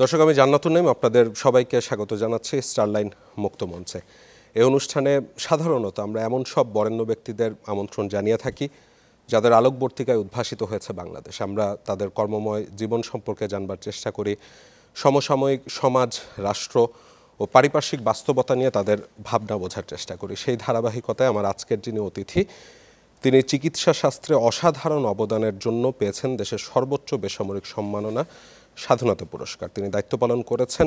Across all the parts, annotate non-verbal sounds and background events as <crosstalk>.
দর্শক, আমি জান্নাতুল নাইম আপনাদের সবাইকে স্বাগত জানাচ্ছি স্টারলাইন মুক্ত মঞ্চে। এই অনুষ্ঠানে সাধারণত আমরা এমন সব বরেণ্য ব্যক্তিদের আমন্ত্রণ জানিয়ে থাকি, যাদের আলোকবর্তিকায় উদ্ভাসিত হয়েছে বাংলাদেশ। আমরা তাদের কর্মময় জীবন সম্পর্কে জানবার চেষ্টা করি। সমসাময়িক সমাজ, রাষ্ট্র ও পারিপার্শ্বিক বাস্তবতা নিয়ে তাদের ভাবনা বোঝার চেষ্টা করি। সেই ধারাবাহিকতায় আমার আজকের যিনি অতিথি, তিনি চিকিৎসা শাস্ত্রে অসাধারণ অবদানের জন্য পেয়েছেন দেশের সর্বোচ্চ বেসামরিক সম্মাননা। স্বাধীনতা পুরস্কার। তিনি দায়িত্ব পালন করেছেন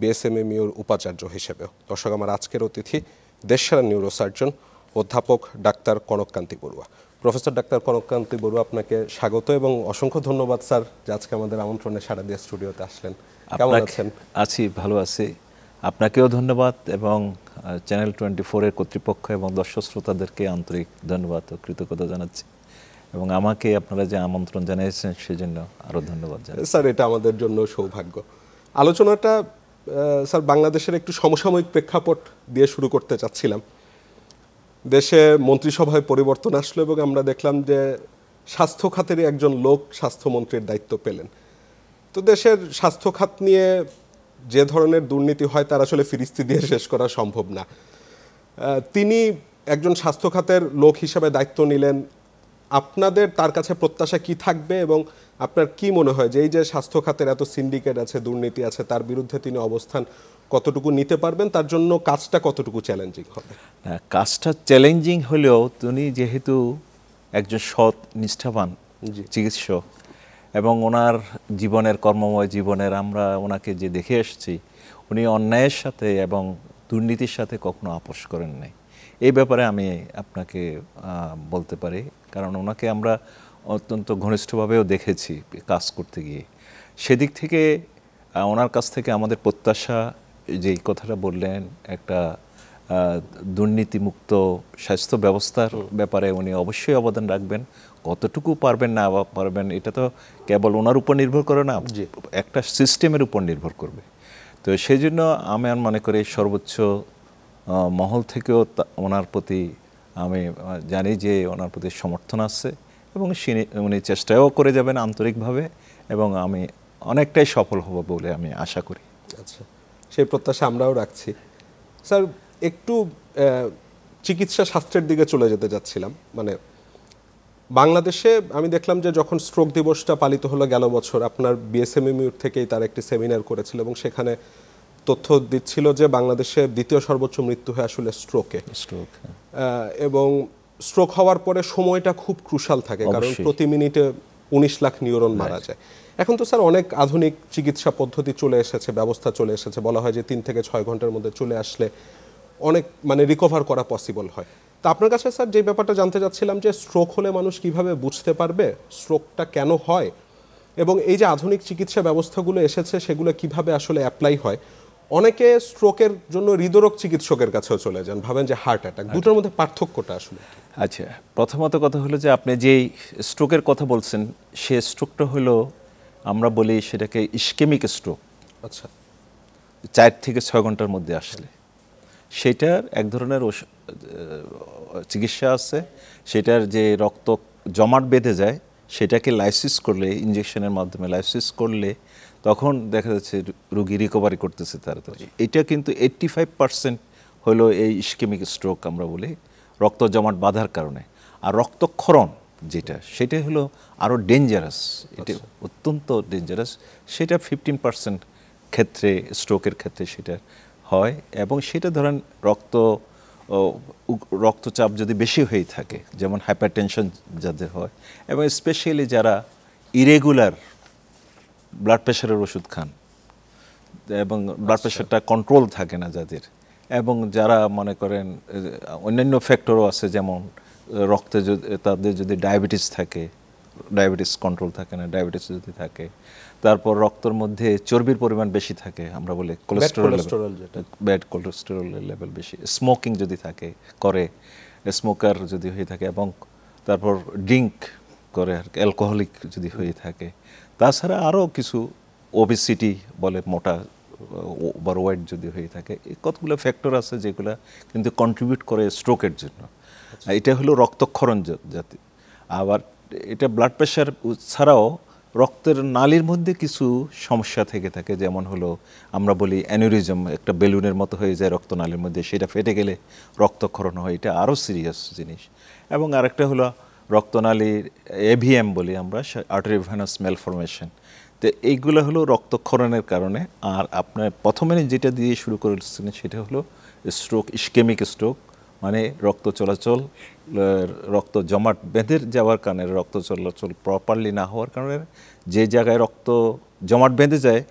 বিএসএমএমইউর উপাচার্য হিসেবেও দর্শক আমার আজকের অতিথি দেশসেরা নিউরোসার্জন অধ্যাপক doctor Kanakkanti Barua. Professor doctor Kanakkanti Barua আপনাকে স্বাগত এবং অসংখ্য ধন্যবাদ স্যার যে আজকে আমাদের আমন্ত্রণে সারা দিয়ে স্টুডিওতে আসলেন। কেমন আছেন? আছি ভালো আছি। আপনাকেও ধন্যবাদ এবং চ্যানেল টোয়েন্টি ফোরের কর্তৃপক্ষ এবং দর্শক শ্রোতাদেরকে আন্তরিক ধন্যবাদ ও কৃতজ্ঞতা জানাচ্ছি। এবং আমাকে আপনারা যে আমন্ত্রণ জানিয়েছেন, সেজন্য আরও ধন্যবাদ জানাই। স্যার, এটা আমাদের জন্য সৌভাগ্য। আলোচনাটা স্যার, বাংলাদেশের একটু সমসাময়িক প্রেক্ষাপট দিয়ে শুরু করতে চাচ্ছিলাম। দেশে মন্ত্রিসভায় পরিবর্তন আসলো এবং আমরা দেখলাম যে স্বাস্থ্য খাতেরই একজন লোক স্বাস্থ্যমন্ত্রীর দায়িত্ব পেলেন। তো দেশের স্বাস্থ্য খাত নিয়ে যে ধরনের দুর্নীতি হয়, তার আসলে ফিরিস্তি দিয়ে শেষ করা সম্ভব না। তিনি একজন স্বাস্থ্য খাতের লোক হিসেবে দায়িত্ব নিলেন। আপনাদের তার কাছে প্রত্যাশা কি থাকবে এবং আপনার কি মনে হয় যে এই যে স্বাস্থ্য খাতের এত সিন্ডিকেট আছে দুর্নীতি আছে তার বিরুদ্ধে তিনি অবস্থান কতটুকু নিতে পারবেন তার জন্য কাজটা কতটুকু চ্যালেঞ্জিং হবে কাজটা চ্যালেঞ্জিং হলেও তিনি যেহেতু একজন সৎ নিষ্ঠাবান। চিকিৎসক এবং ওনার জীবনের কর্মময় জীবনের আমরা ওনাকে যে দেখে এসেছি উনি অন্যায়ের সাথে এবং দুর্নীতির সাথে কখনো আপোষ করেন নাই এই ব্যাপারে আমি আপনাকে বলতে পারি। কারণ ওনাকে আমরা অত্যন্ত ঘনিষ্ঠভাবেও দেখেছি কাজ করতে গিয়ে। সেদিক থেকে ওনার কাছ থেকে আমাদের প্রত্যাশা যে কথাটা বললেন একটা দুর্নীতিমুক্ত স্বাস্থ্য ব্যবস্থার ব্যাপারে উনি অবশ্যই অবদান রাখবেন। কতটুকু পারবেন না পারবেন এটা তো কেবল ওনার উপর নির্ভর করে না একটা সিস্টেমের উপর নির্ভর করবে। তো সেই জন্য আমি আর মনে করি সর্বোচ্চ মহল থেকেও ওনার প্রতি আমি জানি যে ওনার প্রতি সমর্থন আছে এবং উনি চেষ্টাও করে যাবেন আন্তরিকভাবে এবং আমি অনেকটাই সফল হব বলে আমি আশা করি। আচ্ছা সেই প্রত্যাশা আমরাও রাখছি। স্যার, একটু চিকিৎসা শাস্ত্রের দিকে চলে যেতে যাচ্ছিলাম। মানে বাংলাদেশে আমি দেখলাম যে যখন স্ট্রোক দিবসটা পালিত হলো গেল বছর, আপনার বিএসএমইউর থেকেই তার একটি সেমিনার করেছিল এবং সেখানে তথ্য দিচ্ছিল যে বাংলাদেশে দ্বিতীয় সর্বোচ্চ মৃত্যু হয় আসলে স্ট্রোকে স্ট্রোক আহ, এবং স্ট্রোক হওয়ার পরে সময়টা খুব ক্রুশাল থাকে কারণ প্রতি মিনিটে উনিশ লাখ নিউরন মারা যায়। এখন তো স্যার অনেক আধুনিক চিকিৎসা পদ্ধতি চলে এসেছে ব্যবস্থা চলে এসেছে। বলা হয় যে তিন থেকে ছয় ঘণ্টার মধ্যে চলে আসলে অনেক মানে রিকভার করা পসিবল হয়। তা আপনার কাছে স্যার যে ব্যাপারটা জানতে চাচ্ছিলাম যে স্ট্রোক হলে মানুষ কীভাবে বুঝতে পারবে স্ট্রোকটা কেন হয়? এবং এই যে আধুনিক চিকিৎসা ব্যবস্থাগুলো এসেছে সেগুলো কীভাবে আসলে অ্যাপ্লাই হয়? অনেকে স্ট্রোকের জন্য হৃদরোগ চিকিৎসকের কাছেও চলে যান ভাবেন যে হার্ট অ্যাটাক দুটোর মধ্যে পার্থক্যটা আসলে আচ্ছা প্রথমত কথা হলো যে আপনি যেই স্ট্রোকের কথা বলছেন সে স্ট্রোকটা হলো আমরা বলি সেটাকে ইস্কেমিক স্ট্রোক আচ্ছা। চার থেকে ছয় ঘণ্টার মধ্যে আসলে। সেটার এক ধরনের চিকিৎসা আছে সেটার যে রক্ত জমাট বেঁধে যায় সেটাকে লাইসিস করলে ইঞ্জেকশনের মাধ্যমে লাইসিস করলে তখন দেখা যাচ্ছে রুগী রিকভারি করতেছে তাড়াতাড়ি। এটা কিন্তু এইট্টি ফাইভ পার্সেন্ট হলো এই ইস্কেমিক স্ট্রোক আমরা বলি রক্ত জমাট বাঁধার কারণে। আর রক্তক্ষরণ যেটা সেটা হলো আরও ডেঞ্জারাস এটা অত্যন্ত ডেঞ্জারাস সেটা ফিফটিন পার্সেন্ট ক্ষেত্রে স্ট্রোকের ক্ষেত্রে সেটা হয় এবং সেটা ধরেন রক্ত রক্তচাপ যদি বেশি হয়ে থাকে যেমন হাইপারটেনশন যাদের হয় এবং স্পেশালি যারা ইরেগুলার ব্লাড প্রেশারের ওষুধ খান। এবং ব্লাড প্রেশারটা কন্ট্রোল থাকে না যাদের। এবং যারা মনে করেন অন্যান্য ফ্যাক্টরও আছে যেমন রক্তে যদি তাদের যদি ডায়াবেটিস থাকে ডায়াবেটিস কন্ট্রোল থাকে না ডায়াবেটিস যদি থাকে তারপর রক্তর মধ্যে চর্বির পরিমাণ বেশি থাকে আমরা বলি কোলেস্টেরল যেটা। ব্যাড কোলেস্টেরলের লেভেল বেশি। স্মোকিং যদি থাকে করে স্মোকার যদি হয়ে থাকে এবং তারপর ড্রিঙ্ক করে আর অ্যালকোহলিক যদি হয়ে থাকে তাছাড়া আরও কিছু ওবিসিটি বলে মোটা ওভার ওয়েট যদি হয়ে থাকে কতগুলো ফ্যাক্টর আছে যেগুলো কিন্তু কন্ট্রিবিউট করে স্ট্রোকের জন্য। এটা হলো রক্তক্ষরণ জাতি। আবার এটা ব্লাড প্রেশার ছাড়াও রক্তের নালীর মধ্যে কিছু সমস্যা থেকে থাকে যেমন হলো আমরা বলি অ্যানিউরিজম একটা বেলুনের মতো হয়ে যায় রক্তনালীর মধ্যে সেটা ফেটে গেলে রক্তক্ষরণ হয় এটা আরও সিরিয়াস জিনিস। এবং আরেকটা হলো রক্তনালীর এভিএম বলি আমরা আর্টারিভানাস মেলফরমেশন তো এইগুলো হলো রক্তক্ষরণের কারণে, আর আপনার প্রথমে যেটা দিয়ে শুরু করেছিলেন সেটা হলো স্ট্রোক ইস্কেমিক স্ট্রোক মানে রক্ত চলাচল রক্ত জমাট বেঁধে যাওয়ার কারণে রক্ত চলাচল প্রপারলি না হওয়ার কারণে যে জায়গায় রক্ত জমাট বেঁধে যায়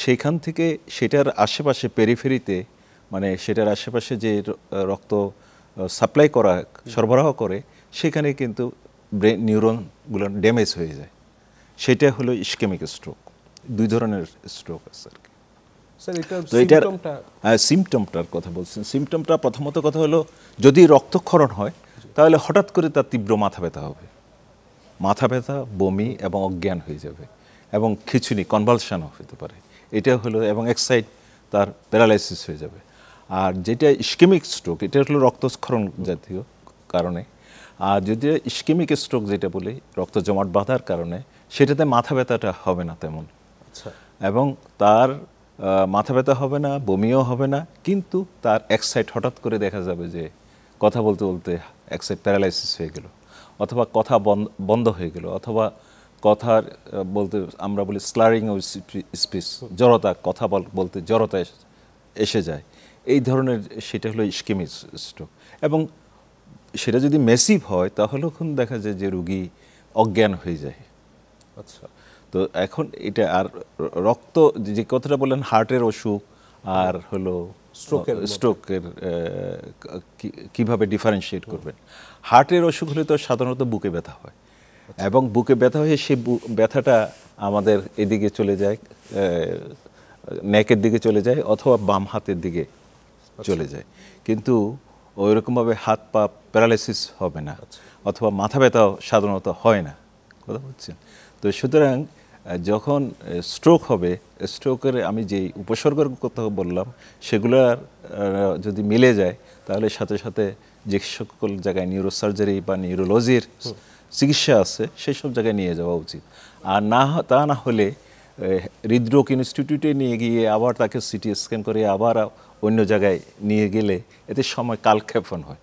সেইখান থেকে সেটার আশেপাশে পেরিফেরিতে মানে সেটার আশেপাশে যে রক্ত সাপ্লাই করা, সরবরাহ করে, সেখানে কিন্তু ব্রেন নিউরনগুলো ড্যামেজ হয়ে যায়। সেটা হলো ইস্কেমিক স্ট্রোক। দুই ধরনের স্ট্রোক আছে আর কি। তো এটার হ্যাঁ সিমটমটার কথা বলছেন সিমটমটা প্রথমত কথা হলো যদি রক্তক্ষরণ হয় তাহলে হঠাৎ করে তার তীব্র মাথা ব্যথা হবে। মাথা ব্যথা বমি এবং অজ্ঞান হয়ে যাবে এবং খিচুনি কনভালশনও হতে পারে। এটা হলো এবং এক সাইড তার প্যারালাইসিস হয়ে যাবে। আর যেটা ইস্কেমিক স্ট্রোক এটা হলো রক্তক্ষরণ জাতীয় কারণে। আর যদি ইস্কেমিক স্ট্রোক যেটা বলি রক্ত জমাট বাঁধার কারণে সেটাতে মাথা ব্যথাটা হবে না তেমন। আচ্ছা। এবং তার মাথা ব্যথা হবে না বমিও হবে না কিন্তু তার এক সাইড হঠাৎ করে দেখা যাবে যে কথা বলতে বলতে এক সাইড প্যারালাইসিস হয়ে গেল অথবা কথা বন্ধ বন্ধ হয়ে গেল অথবা কথার বলতে আমরা বলি স্লারিং স্পিচ জড়তা কথা বল- বলতে জড়তা এসে যায়। এই ধরনের সেটা হলো ইস্কেমিক স্ট্রোক এবং সেটা যদি মেসিভ হয় তাহলেও এখন দেখা যায় যে রুগী অজ্ঞান হয়ে যায়। আচ্ছা। তো এখন এটা আর রক্ত যে কথাটা বললেন হার্টের অসুখ আর হলো মতো। স্ট্রোকের কীভাবে ডিফারেন্সিয়েট করবেন? হার্টের অসুখ হলে তো সাধারণত বুকে ব্যথা হয়। এবং বুকে ব্যথা হয়ে সেই ব্যথাটা আমাদের এদিকে চলে যায় নেকের দিকে চলে যায় অথবা বাম হাতের দিকে চলে যায়। কিন্তু ওইরকমভাবে হাত পা প্যারালাইসিস হবে না অথবা মাথা ব্যথাও সাধারণত হয় না কথা বলছেন তো সুতরাং যখন স্ট্রোক হবে স্ট্রোকের আমি যে উপসর্গের কথা বললাম সেগুলার যদি মিলে যায় তাহলে সাথে সাথে যে সকল জায়গায় নিউরোসার্জারি বা নিউরোলজির চিকিৎসা আছে সেই সব জায়গায় নিয়ে যাওয়া উচিত। আর না তা না হলে হৃদরোগ ইনস্টিটিউটে নিয়ে গিয়ে আবার তাকে সিটি স্ক্যান করে আবার অন্য জায়গায় নিয়ে গেলে এতে সময় কালক্ষেপণ হয়।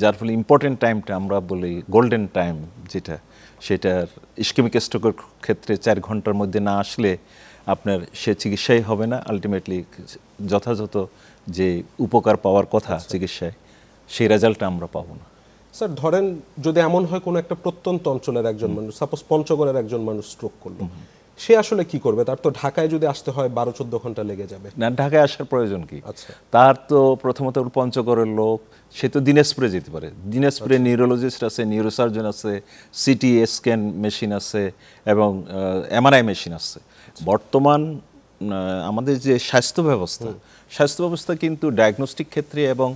যার ফলে ইম্পর্টেন্ট টাইমটা আমরা বলি গোল্ডেন টাইম যেটা সেটার ইস্কেমিক স্ট্রোকের ক্ষেত্রে চার ঘণ্টার মধ্যে না আসলে আপনার সে চিকিৎসাই হবে না। আলটিমেটলি যথাযথ যে উপকার পাওয়ার কথা চিকিৎসায় সেই রেজাল্টটা আমরা পাবো না। স্যার ধরেন যদি এমন হয় কোনো একটা প্রত্যন্ত অঞ্চলের একজন মানুষ সাপোজ পঞ্চগড়ের একজন মানুষ স্ট্রোক করল। সে আসলে কি করবে? তার তো ঢাকায় যদি আসতে হয় বারো চোদ্দ ঘণ্টা লেগে যাবে। না ঢাকায় আসার প্রয়োজন কি? আচ্ছা। তার তো প্রথমত পঞ্চগড়ের লোক সে তো দিনাজপুরে যেতে পারে। দিনাজপুরে নিউরোলজিস্ট আছে নিউরোসার্জন আছে সিটি স্ক্যান মেশিন আছে এবং এমআরআই মেশিন আছে। বর্তমান আমাদের যে স্বাস্থ্য ব্যবস্থা স্বাস্থ্য ব্যবস্থা কিন্তু ডায়াগনস্টিক ক্ষেত্রে এবং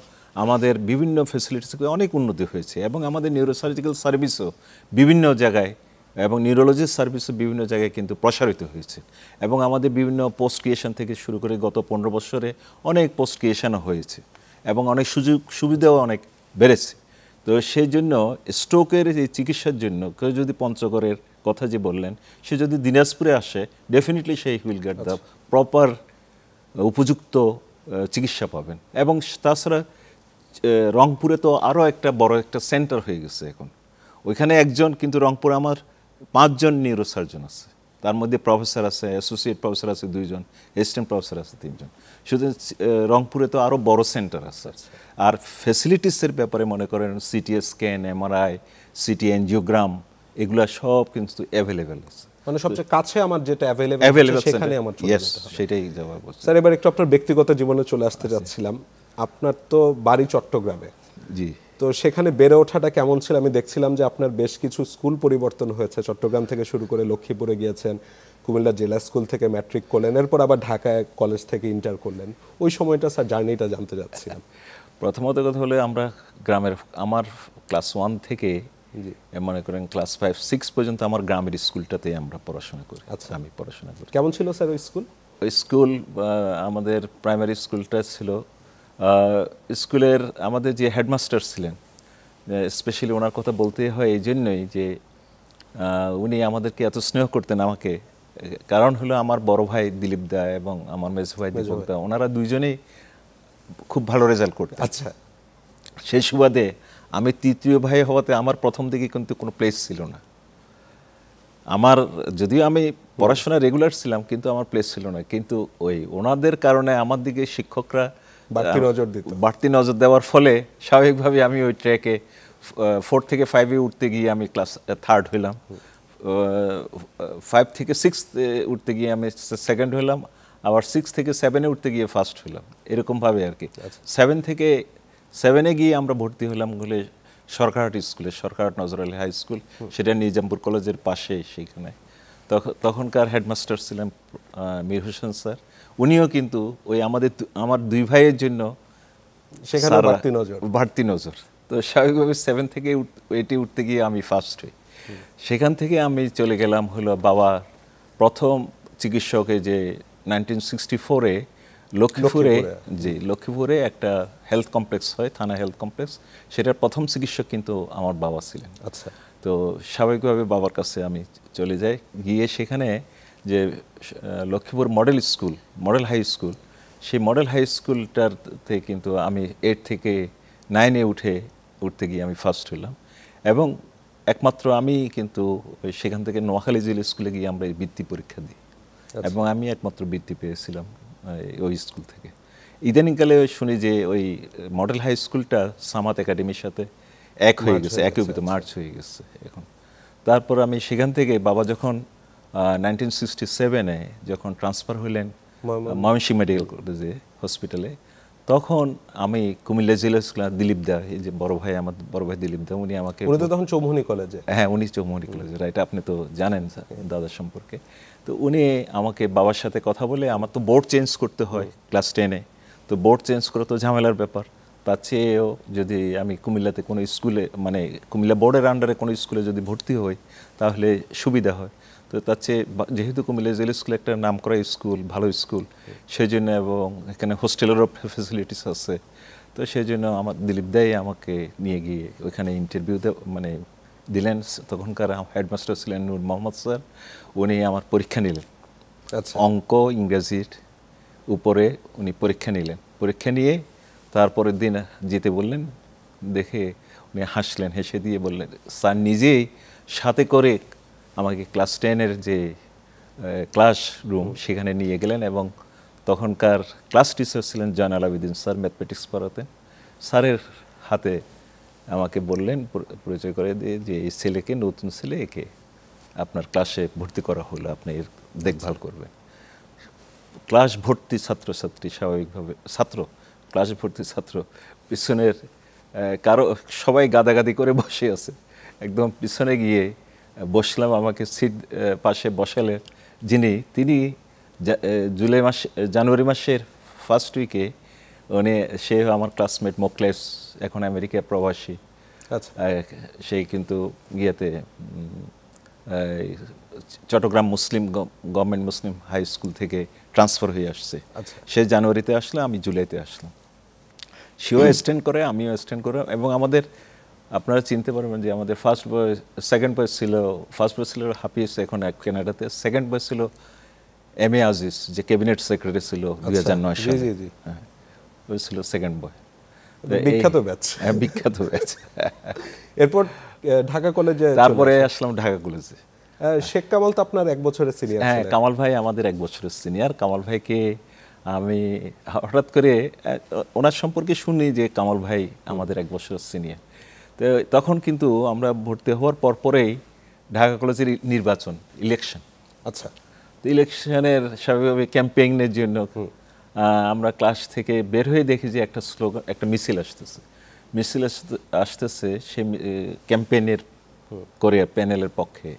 আমাদের বিভিন্ন ফেসিলিটিসে অনেক উন্নতি হয়েছে এবং আমাদের নিউরোসার্জিক্যাল সার্ভিসও বিভিন্ন জায়গায় এবং নিউরোলজির সার্ভিসও বিভিন্ন জায়গায় কিন্তু প্রসারিত হয়েছে। এবং আমাদের বিভিন্ন পোস্ট ক্রিয়েশন থেকে শুরু করে গত পনেরো বছরে অনেক পোস্ট ক্রিয়েশনও হয়েছে এবং অনেক সুযোগ সুবিধাও অনেক বেড়েছে। তো সেই জন্য স্ট্রোকের এই চিকিৎসার জন্য কেউ যদি পঞ্চগড়ের কথা যে বললেন সে যদি দিনাজপুরে আসে ডেফিনেটলি সেই উইল গেট দ্য প্রপার উপযুক্ত চিকিৎসা পাবেন। এবং তাছাড়া রংপুরে তো আরও একটা বড় একটা সেন্টার হয়ে গেছে এখন। ওইখানে একজন কিন্তু রংপুর আমার পাঁচজন নিউরোসার্জন আছে। তার মধ্যে প্রফেসর আছে অ্যাসোসিয়েট প্রফেসর আছে দুইজন অ্যাসিস্ট্যান্ট প্রফেসর আছে তিনজন। শুধু রংপুরে তো আরও বড় সেন্টার আছে। আর ফেসিলিটিসের ব্যাপারে মনে করেন CT scan MRI CT angiogram এগুলা সব কিন্তু অ্যাভেলেবেল আছে। মানে সবচেয়ে কাছে আমার যেটা অ্যাভেলেবল সেখানে আমার ইয়েস সেটাই জবাব স্যার এবার একটু আপনার ব্যক্তিগত জীবনে চলে আসতে যাচ্ছিলাম। আপনার তো বাড়ি চট্টগ্রামে। জি। তো সেখানে বেড়ে ওঠাটা কেমন ছিল? আমি দেখছিলাম যে আপনার বেশ কিছু স্কুল পরিবর্তন হয়েছে। চট্টগ্রাম থেকে শুরু করে লক্ষ্মীপুরে গিয়েছেন কুমিল্লা জেলা স্কুল থেকে ম্যাট্রিক করলেন এরপর আবার ঢাকায় কলেজ থেকে ইন্টার করলেন। ওই সময়টা স্যার জার্নিটা জানতে চাচ্ছিলাম। প্রথমত কথা হলে আমরা গ্রামের আমার ক্লাস ওয়ান থেকে মনে করেন ক্লাস ফাইভ সিক্স পর্যন্ত আমার গ্রামের স্কুলটাতে আমরা পড়াশোনা করি আচ্ছা। আমি পড়াশোনা করি। কেমন ছিল স্যার ওই স্কুল? ওই স্কুল আমাদের প্রাইমারি স্কুলটা ছিল স্কুলের আমাদের যে হেডমাস্টার ছিলেন স্পেশালি ওনার কথা বলতে হয় এই জন্যই যে উনি আমাদেরকে এত স্নেহ করতেন আমাকে। কারণ হলো আমার বড় ভাই দিলীপ দা এবং আমার মেজ ভাই দীপক দা ওনারা দুইজনেই খুব ভালো রেজাল্ট করতেন। আচ্ছা। সেই সুবাদে আমি তৃতীয় ভাই হওয়াতে আমার প্রথম দিকে কিন্তু কোনো প্লেস ছিল না। আমার যদিও আমি পড়াশোনা রেগুলার ছিলাম কিন্তু আমার প্লেস ছিল না। কিন্তু ওই ওনাদের কারণে আমার দিকে শিক্ষকরা বাড়তি নজর দিত। বাড়তি নজর দেওয়ার ফলে স্বাভাবিকভাবে আমি ওই ট্র্যাকে ফোর থেকে ফাইভে উঠতে গিয়ে আমি ক্লাস থার্ড হইলাম। ফাইভ থেকে সিক্স উঠতে গিয়ে আমি সেকেন্ড হইলাম আবার সিক্স থেকে সেভেনে উঠতে গিয়ে ফার্স্ট হইলাম। এরকমভাবে আর কি। সেভেন থেকে সেভেনে গিয়ে আমরা ভর্তি হলাম বলে সরকারহাট স্কুলে সরকারহাট নজর আলী হাই স্কুল সেটা নিজামপুর কলেজের পাশে সেইখানে। তখন তখনকার হেডমাস্টার ছিলেন মীর হোসেন স্যার উনিও কিন্তু ওই আমাদের আমার দুই ভাইয়ের জন্য সেখানে বাড়তি নজর। বাড়তি নজর। তো স্বাভাবিকভাবে সেভেন থেকে এইটি উঠতে গিয়ে আমি ফার্স্ট হই। সেখান থেকে আমি চলে গেলাম হলো বাবার প্রথম চিকিৎসকে যে নাইনটিন সিক্সটি ফোরে লক্ষ্মীপুরে জি লক্ষ্মীপুরে একটা হেলথ কমপ্লেক্স হয় থানা হেলথ কমপ্লেক্স সেটার প্রথম চিকিৎসক কিন্তু আমার বাবা ছিলেন। আচ্ছা। তো স্বাভাবিকভাবে বাবার কাছে আমি চলে যাই। গিয়ে সেখানে যে Lakshmipur model school model high school সেই মডেল হাই স্কুলটাতে কিন্তু আমি এইট থেকে নাইনে উঠে উঠতে গিয়ে আমি ফার্স্ট হলাম। এবং একমাত্র আমি কিন্তু সেখান থেকে নোয়াখালী জেলা স্কুলে গিয়ে আমরা এই বৃত্তি পরীক্ষা দিই। এবং আমি একমাত্র বৃত্তি পেয়েছিলাম ওই স্কুল থেকে। ইদানিংকালে শুনি যে ওই মডেল হাই স্কুলটা সামাত একাডেমির সাথে এক হয়ে গেছে একীভূত মার্চ হয়ে গেছে এখন। তারপর আমি সেখান থেকে বাবা যখন নাইনটিন সিক্সটি সেভেনে যখন ট্রান্সফার হইলেন ময়মনসিংহ। মেডিকেল কলেজে হসপিটালে তখন আমি কুমিল্লা জেলা স্কুল দিলীপ দা এই যে বড় ভাই আমার বড় ভাই দিলীপ দা উনি আমাকে উনি তো তখন চৌমুহনী কলেজে হ্যাঁ উনি চৌমুহনী কলেজে এটা আপনি তো জানেন স্যার, দাদার সম্পর্কে। তো উনি আমাকে বাবার সাথে কথা বলে আমার তো বোর্ড চেঞ্জ করতে হয় ক্লাস টেনে তো বোর্ড চেঞ্জ করা তো ঝামেলার ব্যাপার। তার চেয়েও যদি আমি কুমিল্লাতে কোনো স্কুলে মানে কুমিল্লা বোর্ডের আন্ডারে কোনো স্কুলে যদি ভর্তি হই তাহলে সুবিধা হয়। তো তার চেয়ে যেহেতু কুমিল্লা জেলা স্কুল একটা নাম করা স্কুল ভালো স্কুল সেই জন্য এবং এখানে হোস্টেলেরও ফেসিলিটিস আছে তো সেই জন্য আমার দিলীপ দাই আমাকে নিয়ে গিয়ে ওইখানে ইন্টারভিউ মানে দিলেন। তখনকার হেডমাস্টার ছিলেন নূর মোহাম্মদ স্যার উনি আমার পরীক্ষা নিলেন। আচ্ছা। অঙ্ক ইংরেজির উপরে উনি পরীক্ষা নিলেন। পরীক্ষা নিয়ে তারপরের দিন যেতে বললেন দেখে উনি হাসলেন হেসে দিয়ে বললেন স্যার নিজেই সাথে করে আমাকে ক্লাস টেনের যে ক্লাস রুম সেখানে নিয়ে গেলেন এবং তখনকার ক্লাস টিচার ছিলেন জয়নাল আবিদিন স্যার ম্যাথমেটিক্স পড়াতেন। স্যারের হাতে আমাকে বললেন পরিচয় করে দিয়ে যে, এই ছেলেকে, নতুন ছেলে একে আপনার ক্লাসে ভর্তি করা হলো, আপনি এর দেখভাল করবেন। ক্লাস ভর্তি ছাত্রছাত্রী স্বাভাবিকভাবে, ছাত্র ক্লাস ভর্তি ছাত্র পিছনের কারও, সবাই গাদাগাদি করে বসে আছে। একদম পিছনে গিয়ে বসলাম আমাকে সিট পাশে বসালেন যিনি তিনি জুলাই মাস জানুয়ারি মাসের ফার্স্ট উইকে উনি সে আমার ক্লাসমেট মোকলেস এখন আমেরিকা প্রবাসী। আচ্ছা। সেই কিন্তু এই Chittagong Muslim government Muslim high school থেকে ট্রান্সফার হয়ে আসছে। আচ্ছা। সে জানুয়ারিতে আসলে আমি জুলাইতে আসলাম। সেও স্ট্যান্ড করে আমিও স্ট্যান্ড করে এবং আমাদের আপনারা চিনতে পারবেন যে আমাদের ফার্স্ট বয় সেকেন্ড বয়স ছিল ফার্স্ট বয়স ছিল হাফিজ এখন এক কানাডাতে সেকেন্ড বয় ছিল এম এ আজিজ যে ক্যাবিনেট সেক্রেটারি ছিল দুই হাজার নয় সালে। হ্যাঁ। ওই ছিল সেকেন্ড বয় বিখ্যাত ব্যাচ হ্যাঁ বিখ্যাত ব্যাচ এরপর ঢাকা কলেজে তারপরে আসলাম ঢাকা কলেজে। শেখ কামাল তো আপনার এক বছরের সিনিয়র হ্যাঁ কামাল ভাই আমাদের এক বছরের সিনিয়র কামাল ভাইকে আমি হঠাৎ করে ওনার সম্পর্কে শুনি যে কামাল ভাই আমাদের এক বছরের সিনিয়র তো তখন কিন্তু আমরা ভর্তি হওয়ার পর পরেই ঢাকা কলেজের নির্বাচন ইলেকশন আচ্ছা। তো ইলেকশনের স্বাভাবিকভাবে ক্যাম্পেইনের জন্য আমরা ক্লাস থেকে বের হয়ে দেখি যে একটা স্লোগান একটা মিছিল আসতেছে। মিছিল আসতে- আসতেছে সে ক্যাম্পেইনের করে প্যানেলের পক্ষে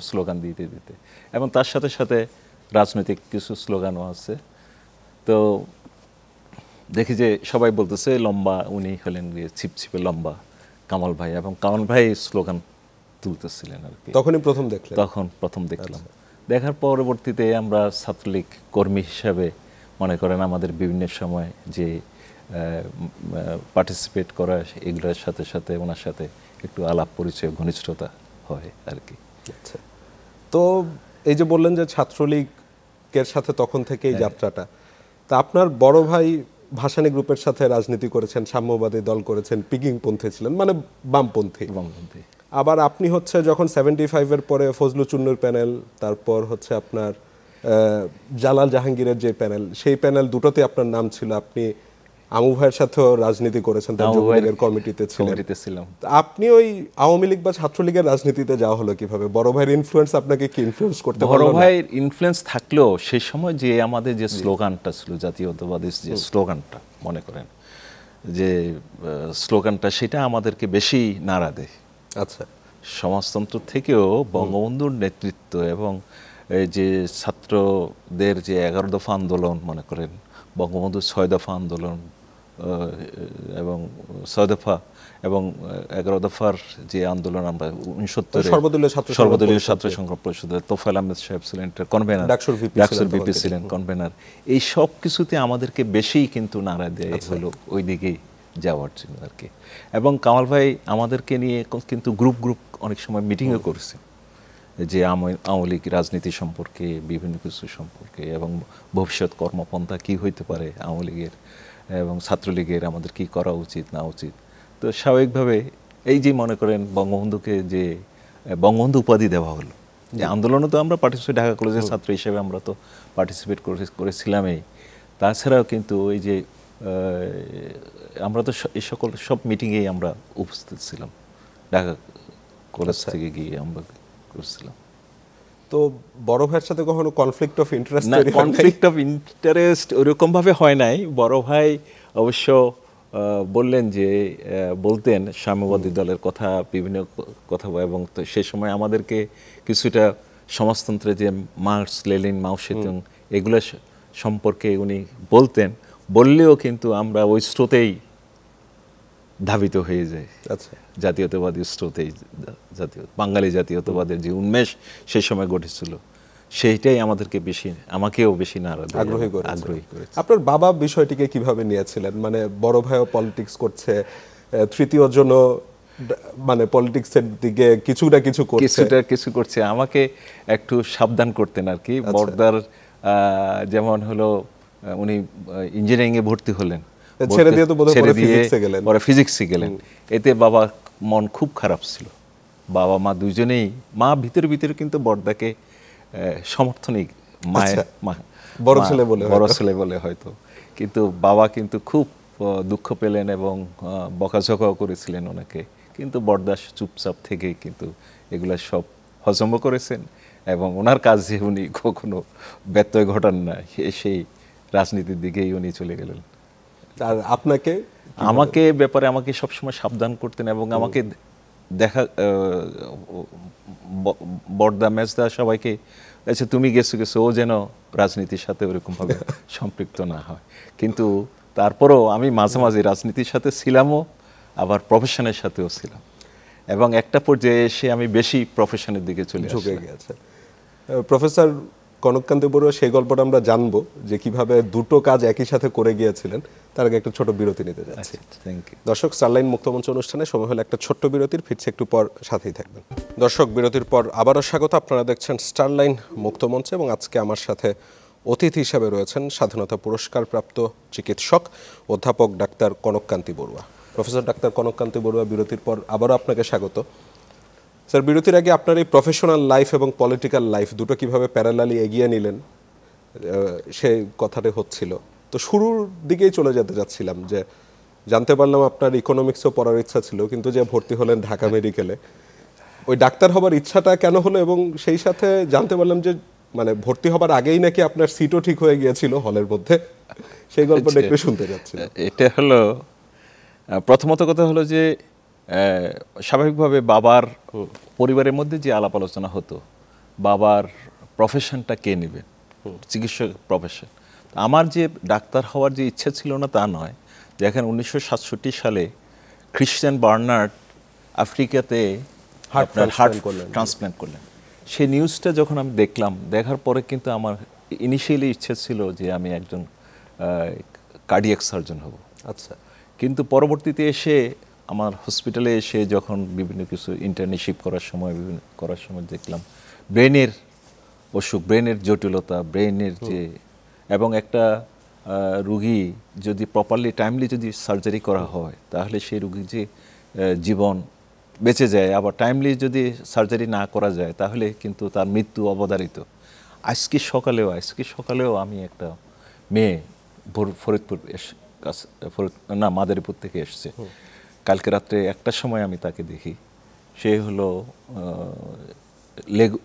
স্লোগান দিতে দিতে। এবং তার সাথে সাথে রাজনৈতিক কিছু স্লোগানও আছে। তো দেখি যে সবাই বলতেছে লম্বা উনি হলেন গিয়ে ছিপছিপে লম্বা। কামাল ভাই এবং কামাল ভাই স্লোগান তুলতেছিলেন আর কি। তখনই প্রথম দেখলেন? তখন প্রথম দেখলাম। দেখার পরবর্তীতে আমরা ছাত্রলীগ কর্মী হিসাবে মনে করেন আমাদের বিভিন্ন সময় যে পার্টিসিপেট করা এগুলোর সাথে সাথে ওনার সাথে একটু আলাপ পরিচয় ঘনিষ্ঠতা হয় আর কি। আচ্ছা। তো এই যে বললেন যে ছাত্রলীগের সাথে তখন থেকে হ্যাঁ। এই যাত্রাটা তা আপনার বড় ভাই ভাসানী গ্রুপের সাথে রাজনীতি করেছেন সাম্যবাদী দল করেছেন পিকিং পন্থী ছিলেন মানে বামপন্থী। বামপন্থী। আবার আপনি হচ্ছে যখন সেভেন্টি ফাইভের পরে ফজলু চুন্নুর প্যানেল তারপর হচ্ছে আপনার আহ, জালাল জাহাঙ্গীরের যে প্যানেল সেই প্যানেল দুটোতে আপনার নাম ছিল। আপনি আমু ভাইয়ের সাথেও রাজনীতি করেছেন তার যুবলীগের কমিটিতে ছিলেন। আপনি ওই আওয়ামী লীগ বা ছাত্রলীগের রাজনীতিতে যাওয়া হলো কীভাবে? বড় ভাইয়ের ইনফ্লুয়েন্স আপনাকে কি ইনফ্লুয়েন্স করতে বড় ভাইয়ের ইনফ্লুয়েন্স থাকলেও সেই সময় যে আমাদের যে স্লোগানটা ছিল জাতীয়তাবাদী যে স্লোগানটা মনে করেন যে স্লোগানটা সেটা আমাদেরকে বেশি নাড়া দেয়। আচ্ছা। সমাজতন্ত্র থেকেও বঙ্গবন্ধুর নেতৃত্ব এবং এই যে ছাত্রদের যে এগারো দফা আন্দোলন মনে করেন বঙ্গবন্ধুর ছয় দফা আন্দোলন এবং ছয় দফা এবং এগারো দফার যে আন্দোলন আমরা উনসত্তরে সর্বদলীয় ছাত্র সংগ্রাম সর্বদলীয়। ছাত্র সংগ্রাম পরিষদের তোফায়েল আহমেদ সাহেব ছিলেন কনভেনার ডাকসুর ডাকসুর ছিলেন কনভেনার এই সব কিছুতে আমাদেরকে বেশি কিন্তু নাড়া দেয় আচ্ছা। হলো ওই দিকেই যাওয়ার জন্য আর কি। এবং কামাল ভাই আমাদেরকে নিয়ে কিন্তু গ্রুপ গ্রুপ অনেক সময় মিটিংও করেছে। যে আওয়ামী লীগ রাজনীতি সম্পর্কে বিভিন্ন কিছু সম্পর্কে এবং ভবিষ্যৎ কর্মপন্থা কি হইতে পারে আওয়ামী লীগের এবং ছাত্রলীগের আমাদের কি করা উচিত না উচিত। তো স্বাভাবিকভাবে এই যে মনে করেন বঙ্গবন্ধুকে যে বঙ্গবন্ধু উপাধি দেওয়া হলো যে আন্দোলনে তো আমরা পার্টিসিপেট ঢাকা কলেজের ছাত্র হিসেবে আমরা তো পার্টিসিপেট করেছিলামই। তাছাড়াও কিন্তু ওই যে আমরা তো এই সকল সব মিটিংয়েই আমরা উপস্থিত ছিলাম। ঢাকা কলেজ থেকে গিয়ে আমরা করছিলাম। তো বড় ভাইয়ের সাথে কখনো কনফ্লিক্ট অফ ইন্টারেস্ট না কনফ্লিক্ট অফ ইন্টারেস্ট ওরকম ভাবে হয় নাই। বড় ভাই অবশ্য বললেন যে বলতেন সাম্যবাদী দলের কথা বিভিন্ন কথা এবং তো সে সময় আমাদেরকে কিছুটা সমাজতন্ত্রে যে মার্কস লেলিন মাও সেতুং এগুলো সম্পর্কে উনি বলতেন। বললেও কিন্তু আমরা ওই স্রোতেই ধাবিত হয়ে যায়। আচ্ছা। জাতীয়তাবাদী স্রোতেই জাতীয় বাঙালি জাতীয়তাবাদের যে উন্মেষ সেই সময় ঘটেছিল। সেইটাই আমাদেরকে বেশি আমাকেও বেশি নাড়া আগ্রহী করেছে। আগ্রহী করেছে। আপনার বাবা বিষয়টিকে কীভাবে নিয়েছিলেন? মানে বড় ভাইও পলিটিক্স করছে তৃতীয় জন্য মানে পলিটিক্সের দিকে কিছু না কিছু করছে। কিছুটা কিছু করছে। আমাকে একটু সাবধান করতেন আর কি। আচ্ছা। বর্দার যেমন হলো উনি ইঞ্জিনিয়ারিং এ ভর্তি হলেন। ছেড়ে দিয়ে তো বোধহয় ছেড়ে পরে দিয়ে গেলেন। পরে ফিজিক্সে গেলেন। এতে বাবা মন খুব খারাপ ছিল। বাবা মা দুজনেই মা ভিতরে ভিতরে কিন্তু বর্দাকে সমর্থনই মায়ের আচ্ছা। মা বড় ছেলে বলে বড় ছেলে বলে হয়তো। কিন্তু বাবা কিন্তু খুব দুঃখ পেলেন এবং বকাঝকাও করেছিলেন ওনাকে। কিন্তু বরদাস চুপচাপ থেকেই কিন্তু এগুলা সব হজম করেছেন এবং ওনার কাজে উনি কখনো ব্যত্যয় ঘটান না। সেই রাজনীতির দিকেই উনি চলে গেলেন। আর আপনাকে আমাকে ব্যাপারে আমাকে সবসময় সাবধান করতেন এবং আমাকে দেখা আহ, ব- বড়দা মেজদা সবাইকে আচ্ছা তুমি গেছো গেছো ও যেন রাজনীতির সাথে ওরকম ভাবে <laughs> সম্পৃক্ত না হয়। কিন্তু তারপরও আমি মাঝে মাঝে রাজনীতির সাথে ছিলামও আবার প্রফেশনের সাথেও ছিলাম। এবং একটা পর্যায়ে এসে আমি বেশি প্রফেশনের দিকে চলে গেছে। প্রফেসর কনককান্তি বড়ুয়া সেই গল্পটা আমরা জানব যে কীভাবে দুটো কাজ একই সাথে করে গিয়েছিলেন তার আগে একটা ছোট বিরতি নিতে যাচ্ছি। থ্যাংক ইউ দর্শক স্টারলাইন মুক্তমঞ্চ অনুষ্ঠানে সময় হলো একটা ছোট্ট বিরতির ফিরছে একটু পর সাথেই থাকবেন। দর্শক বিরতির পর আবারও স্বাগত আপনারা দেখছেন স্টারলাইন মুক্তমঞ্চ এবং আজকে আমার সাথে অতিথি হিসাবে রয়েছেন স্বাধীনতা পুরস্কার প্রাপ্ত চিকিৎসক অধ্যাপক doctor Kanakkanti Barua. Professor doctor Kanakkanti Barua বিরতির পর আবারও আপনাকে স্বাগত। স্যার বিরতির আগে আপনার এই প্রফেশনাল লাইফ এবং পলিটিক্যাল লাইফ দুটো কীভাবে প্যারালালি এগিয়ে নিলেন সেই কথাটা হচ্ছিল। তো শুরুর দিকেই চলে যেতে যাচ্ছিলাম যে জানতে পারলাম আপনার ইকোনমিক্সও পড়ার ইচ্ছা ছিল কিন্তু যে ভর্তি হলেন ঢাকা মেডিকেলে ওই ডাক্তার হবার ইচ্ছাটা কেন হলো এবং সেই সাথে জানতে পারলাম যে মানে ভর্তি হবার আগেই নাকি আপনার সিটও ঠিক হয়ে গিয়েছিল হলের মধ্যে? সেই গল্পটা একটু শুনতে যাচ্ছিল এটা হলো প্রথমত কথা হলো যে স্বাভাবিকভাবে বাবার পরিবারের মধ্যে যে আলাপ আলোচনা হতো বাবার প্রফেশনটা কে নেবে? চিকিৎসক প্রফেশন আমার যে ডাক্তার হওয়ার যে ইচ্ছা ছিল না তা নয়। দেখেন উনিশশো সাতষট্টি সালে খ্রিস্টান বার্নার্ড আফ্রিকাতে আপনার হার্ট করলেন। ট্রান্সপ্ল্যান্ট করলেন। সেই নিউজটা যখন আমি দেখলাম দেখার পরে কিন্তু আমার ইনিশিয়ালি ইচ্ছে ছিল যে আমি একজন কার্ডিয়াক সার্জন হব। আচ্ছা। কিন্তু পরবর্তীতে এসে আমার হসপিটালে এসে যখন বিভিন্ন কিছু ইন্টার্নশিপ করার সময় বিভিন্ন করার সময় দেখলাম ব্রেনের অসুখ ব্রেনের জটিলতা ব্রেনের যে এবং একটা রুগী যদি প্রপারলি টাইমলি যদি সার্জারি করা হয় তাহলে সেই রুগী যে জীবন বেঁচে যায়। আবার টাইমলি যদি সার্জারি না করা যায় তাহলে কিন্তু তার মৃত্যু অবধারিত। আজকে সকালেও আজকে সকালেও আমি একটা মেয়ে ফরিদপুর এস- কাছে- ফরিদ না মাদারীপুর থেকে এসছে। কালকে রাত্রে একটার সময় আমি তাকে দেখি। সে হলো লেগ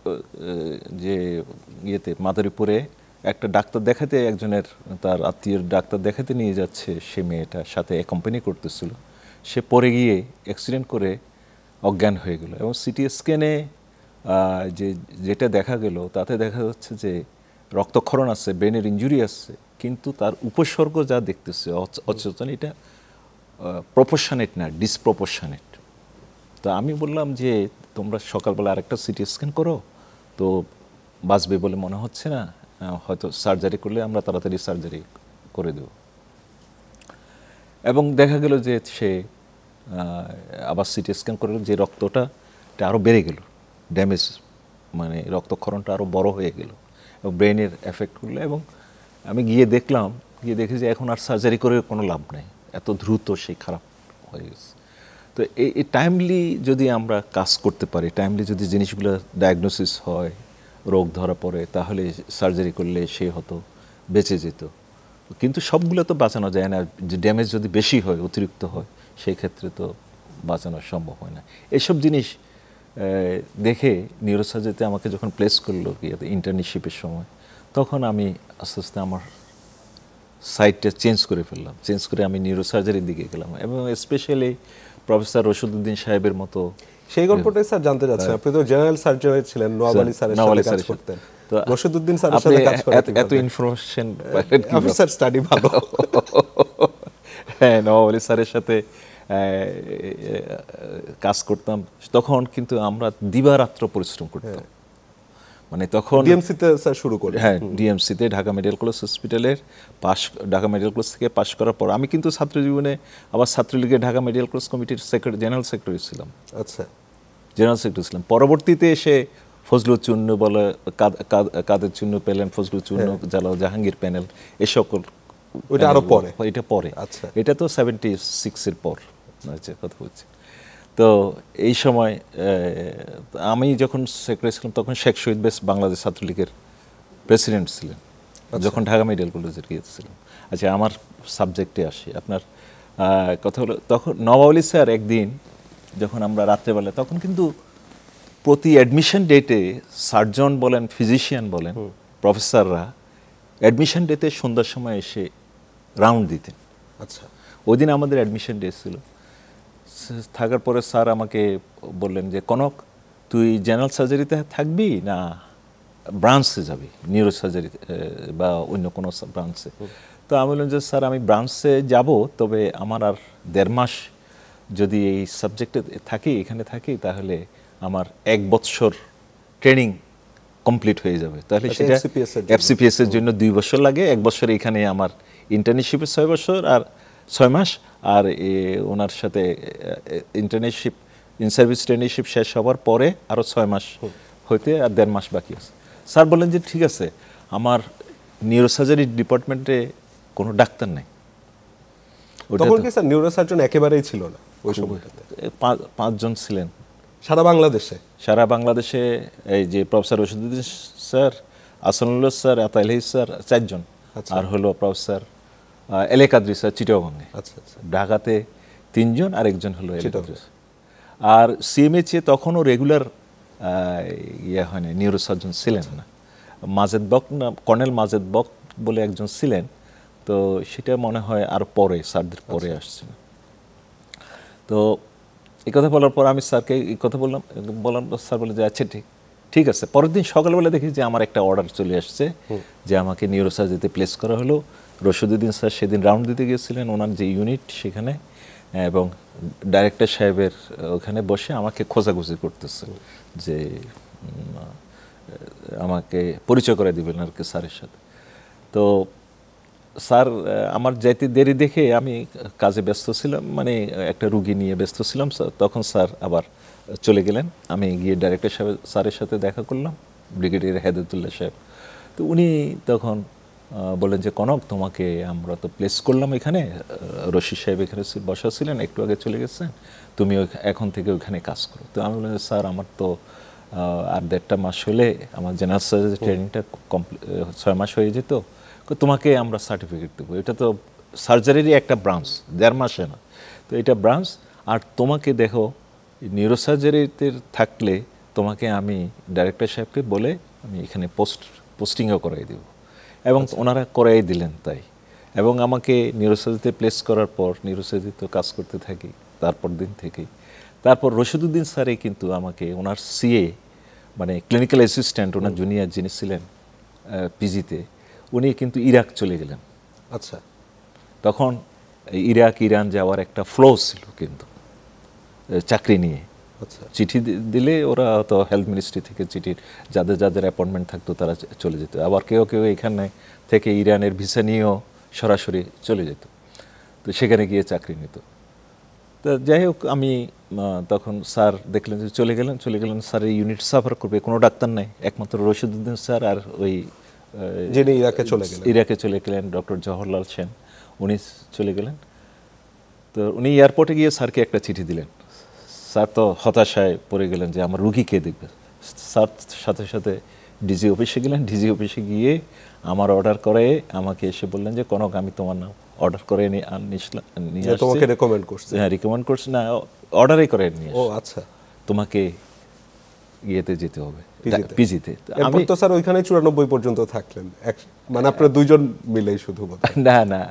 যে ইয়েতে, মাদারীপুরে একটা ডাক্তার দেখাতে একজনের, তার আত্মীয়ের ডাক্তার দেখাতে নিয়ে যাচ্ছে সে মেয়েটা, সাথে কোম্পানি করতেছিল। সে পরে গিয়ে অ্যাক্সিডেন্ট করে অজ্ঞান হয়ে গেল এবং সিটি স্ক্যানে যে, যেটা দেখা গেল, তাতে দেখা যাচ্ছে যে রক্তক্ষরণ আছে ব্রেনের ইঞ্জুরি আছে, কিন্তু তার উপসর্গ যা দেখতেছে, অচ- অচেতন, এটা প্রপোর্শনেট না ডিসপ্রপোর্শনেট তো আমি বললাম যে, তোমরা সকালবেলা আরেকটা সিটি স্ক্যান করো। তো বাঁচবে বলে মনে হচ্ছে না। হয়তো সার্জারি করলে আমরা তাড়াতাড়ি সার্জারি করে দেব। এবং দেখা গেল যে সে আবার সিটি স্ক্যান করল, যে রক্তটা আরও বেড়ে গেল। ড্যামেজ মানে রক্তক্ষরণটা আরও বড় হয়ে গেল। এবং ব্রেনের এফেক্ট করল এবং আমি গিয়ে দেখলাম, গিয়ে দেখি যে এখন আর সার্জারি করে কোনো লাভ নেই। এত দ্রুত সেই খারাপ হয়ে গেছে। তো এই টাইমলি যদি আমরা কাজ করতে পারি টাইমলি যদি জিনিসগুলো ডায়াগনোসিস হয়, রোগ ধরা পড়ে, তাহলে সার্জারি করলে সে হতো বেঁচে যেত। কিন্তু সবগুলো তো বাঁচানো যায় না, যে ড্যামেজ যদি বেশি হয়, অতিরিক্ত হয়, সেই ক্ষেত্রে তো বাঁচানো সম্ভব হয় না। এসব জিনিস দেখে নিউরোসার্জারিতে আমাকে যখন প্লেস করল ইন্টার্নশিপের সময়, তখন আমি আস্তে আস্তে আমার সাইডটা চেঞ্জ করে ফেললাম। চেঞ্জ করে আমি নিউরোসার্জারির দিকে গেলাম এবং স্পেশালি প্রফেসর রশিদুদ্দিন সাহেবের মতো সেই গল্পটাই স্যার জানতে চাচ্ছেন আপনি তো জেনারেল সার্জন ছিলেন নোয়াব আলী স্যারের সাথে কাজ করতেন। তো রশিদুদ্দিন <laughs> <laughs> স্যারের সাথে কাজ করেন এত- ইনফরমেশন অফিসার স্টাডি ভালো হ্যাঁ নওয়াব আলী স্যারের সাথে কাজ করতাম। তখন কিন্তু আমরা দিবারাত্র পরিশ্রম করতাম। মানে তখন ডিএমসি তে স্যার শুরু করেন। হ্যাঁ ডিএমসিতে ঢাকা মেডিকেল কলেজ হসপিটালের পাশ ঢাকা মেডিকেল কলেজ থেকে পাশ করার পর আমি কিন্তু ছাত্র জীবনে আবার ছাত্রলীগের ঢাকা মেডিকেল কলেজ কমিটির সেক্রেটারি জেনারেল সেক্রেটারি ছিলাম। আচ্ছা। জেনারেল সেক্রেটারি ছিলাম। পরবর্তীতে এসে ফজলুর চূর্ণ বলে কাদ- কাদ- কাদের চূর্ণ পেলেন ফজলুর চূর্ণ জালাল জাহাঙ্গীর প্যানেল এ সকল ওইটা আরও পরে? এটা পরে। আচ্ছা। এটা তো সেভেন্টি সিক্সের পর আচ্ছা কথা বলছি। তো এই সময় আমি যখন সেক্রেটারি ছিলাম তখন শেখ শহীদ বেশ বাংলাদেশ ছাত্রলীগের প্রেসিডেন্ট ছিলেন। যখন ঢাকা মেডিকেল কলেজের গিয়েছিলাম আচ্ছা আমার সাবজেক্টে আসি। আপনার কথা হলো তখন নবাবলী স্যার একদিন যখন আমরা রাত্রেবেলা তখন কিন্তু প্রতি অ্যাডমিশন ডেটে সার্জন বলেন ফিজিশিয়ান বলেন প্রফেসররা অ্যাডমিশন ডেতে সন্ধ্যার সময় এসে রাউন্ড দিতেন। আচ্ছা। ওই দিন আমাদের অ্যাডমিশন ডে ছিল। থাকার পরে স্যার আমাকে বললেন যে কনক তুই জেনারেল সার্জারিতে থাকবি না ব্রাঞ্চে যাবি? নিউরো সার্জারি বা অন্য কোনো ব্রাঞ্চে তো আমি বললাম যে স্যার আমি ব্রাঞ্চে যাব তবে আমার আর দেড় মাস যদি এই সাবজেক্টে থাকি এখানে থাকি তাহলে আমার এক বৎসর ট্রেনিং কমপ্লিট হয়ে যাবে। তাহলে আচ্ছা, সেটা এফসিপিএস এর জন্য। দুই বছর লাগে এক বছর এখানে আমার ইন্টার্নশিপে ছয় বছর আর ছয় মাস আর ওনার সাথে ইন্টার্নশিপ ইন সার্ভিস ট্রেনিংশিপ শেষ হওয়ার পরে আরও ছয় মাস হইতে আর দেড় মাস বাকি আছে। স্যার বললেন যে ঠিক আছে আমার নিউরোসার্জারি ডিপার্টমেন্টে কোনো ডাক্তার নেই। তখন কি স্যার নিউরোসার্জন একেবারেই ছিল না ওই সময়টাতে? পাঁচ- পাঁচজন ছিলেন। সারা বাংলাদেশে? সারা বাংলাদেশে এই যে professor Rashiduddin sir Ahsanullah sir আতাইলহি sir চারজন। আচ্ছা। আর হলো প্রফেসর এলেকাদ্রি স্যার চিটাগঙ্গে আচ্ছা আচ্ছা। ঢাকাতে তিনজন আর একজন হলো এলেকাদ্রি চিটাগং। স্যার। আর সিএমএচে তখনও রেগুলার ইয়ে হয় না নিউরোসার্জন ছিলেন না। মাজেদ বক না কর্নেল মাজেদ বক বলে একজন ছিলেন। তো সেটা মনে হয় আর পরে স্যারদের পরে আসছে তো এই কথা বলার পর আমি স্যারকে এই কথা বললাম বললাম স্যার বলে যে আচ্ছা ঠিক ঠিক আছে। পরের দিন সকালবেলা দেখি যে আমার একটা অর্ডার চলে আসছে যে আমাকে নিউরোসার্জিতে প্লেস করা হলো। রশিদুদ্দিন স্যার সেদিন রাউন্ড দিতে গিয়েছিলেন, ওনার যে ইউনিট সেখানে, এবং ডাইরেক্টর সাহেবের ওখানে বসে আমাকে খোঁজাখুঁজি করতেছে যে আমাকে পরিচয় করে দিবেন আর কি স্যারের সাথে। তো স্যার আমার যাইতে দেরি দেখে আমি কাজে ব্যস্ত ছিলাম মানে একটা রুগী নিয়ে ব্যস্ত ছিলাম তখন স্যার আবার চলে গেলেন। আমি গিয়ে ডাইরেক্টর সাহেব, স্যারের সাথে দেখা করলাম ব্রিগেডিয়ার হেদায়তুল্লাহ সাহেব। তো উনি তখন বললেন যে কনক তোমাকে আমরা তো প্লেস করলাম এখানে। রশিদ সাহেব এখানে বসা ছিলেন একটু আগে চলে গেছেন। তুমি ওই- এখন থেকে ওইখানে কাজ করো। তো আমি বললাম স্যার আমার তো আর দেড়টা মাস হলে আমার জেনারেল সার্জারি ট্রেনিংটা কমপ্লিট ছয় মাস হয়ে যেত। তো তোমাকে আমরা সার্টিফিকেট দেবো। এটা তো সার্জারিরই একটা ব্রাঞ্চ দেড় মাসে না। তো এটা ব্রাঞ্চ আর তোমাকে দেখো নিউরোসার্জারিতে থাকলে তোমাকে আমি ডাইরেক্টর সাহেবকে বলে আমি এখানে পোস্ট পোস্টিংও করাই দেব। এবং ওনারা করাই দিলেন তাই। এবং আমাকে নিউরোসার্জিতে প্লেস করার পর নিউরোসার্জিতে কাজ করতে থাকি তারপর দিন থেকেই। তারপর রশিদুদ্দিন স্যারে কিন্তু আমাকে ওনার সিএ মানে ক্লিনিক্যাল অ্যাসিস্ট্যান্ট ওনার জুনিয়র যিনি ছিলেন পিজিতে উনি কিন্তু ইরাক চলে গেলেন। আচ্ছা। তখন ইরাক ইরান যাওয়ার একটা ফ্লো ছিল কিন্তু চাকরি নিয়ে। আচ্ছা চিঠি দিলে ওরা তো হেলথ মিনিস্ট্রি থেকে চিঠির যাদের যাদের অ্যাপয়েন্টমেন্ট থাকতো তারা চলে যেত। আবার কেউ কেউ এখানে থেকে ইরানের ভিসা নিয়েও সরাসরি চলে যেত। তো সেখানে গিয়ে চাকরি নিত। তো যাই হোক আমি তখন স্যার দেখলেন যে চলে গেলেন চলে গেলেন স্যার এই ইউনিট সাফার করবে কোনো ডাক্তার নাই একমাত্র রশিদুদ্দিন স্যার আর ওই যিনি ইরাকে চলে গেলেন। ইরাকে চলে গেলেন ডক্টর জওহরলাল সেন। উনি চলে গেলেন। তো উনি এয়ারপোর্টে গিয়ে স্যারকে একটা চিঠি দিলেন। স্যার তো হতাশায় পড়ে গেলেন যে আমার রুগী কে দেখবে? স্যার সাথে সাথে ডিজি অফিসে গেলেন ডিজি অফিসে গিয়ে আমার অর্ডার করে আমাকে এসে বললেন যে কনক আমি তোমার নাম অর্ডার করে নিয়ে তোমাকে রেকমেন্ড করছে। হ্যাঁ রিকমেন্ড করছি। না অর্ডারই করে নিয়ে ও আচ্ছা। তোমাকে ইয়েতে যেতে হবে। পিজিতে। আমি তো স্যার ওইখানে চুরানব্বই পর্যন্ত থাকলেন। মানে আপনারা দুইজন মিলেই শুধু না না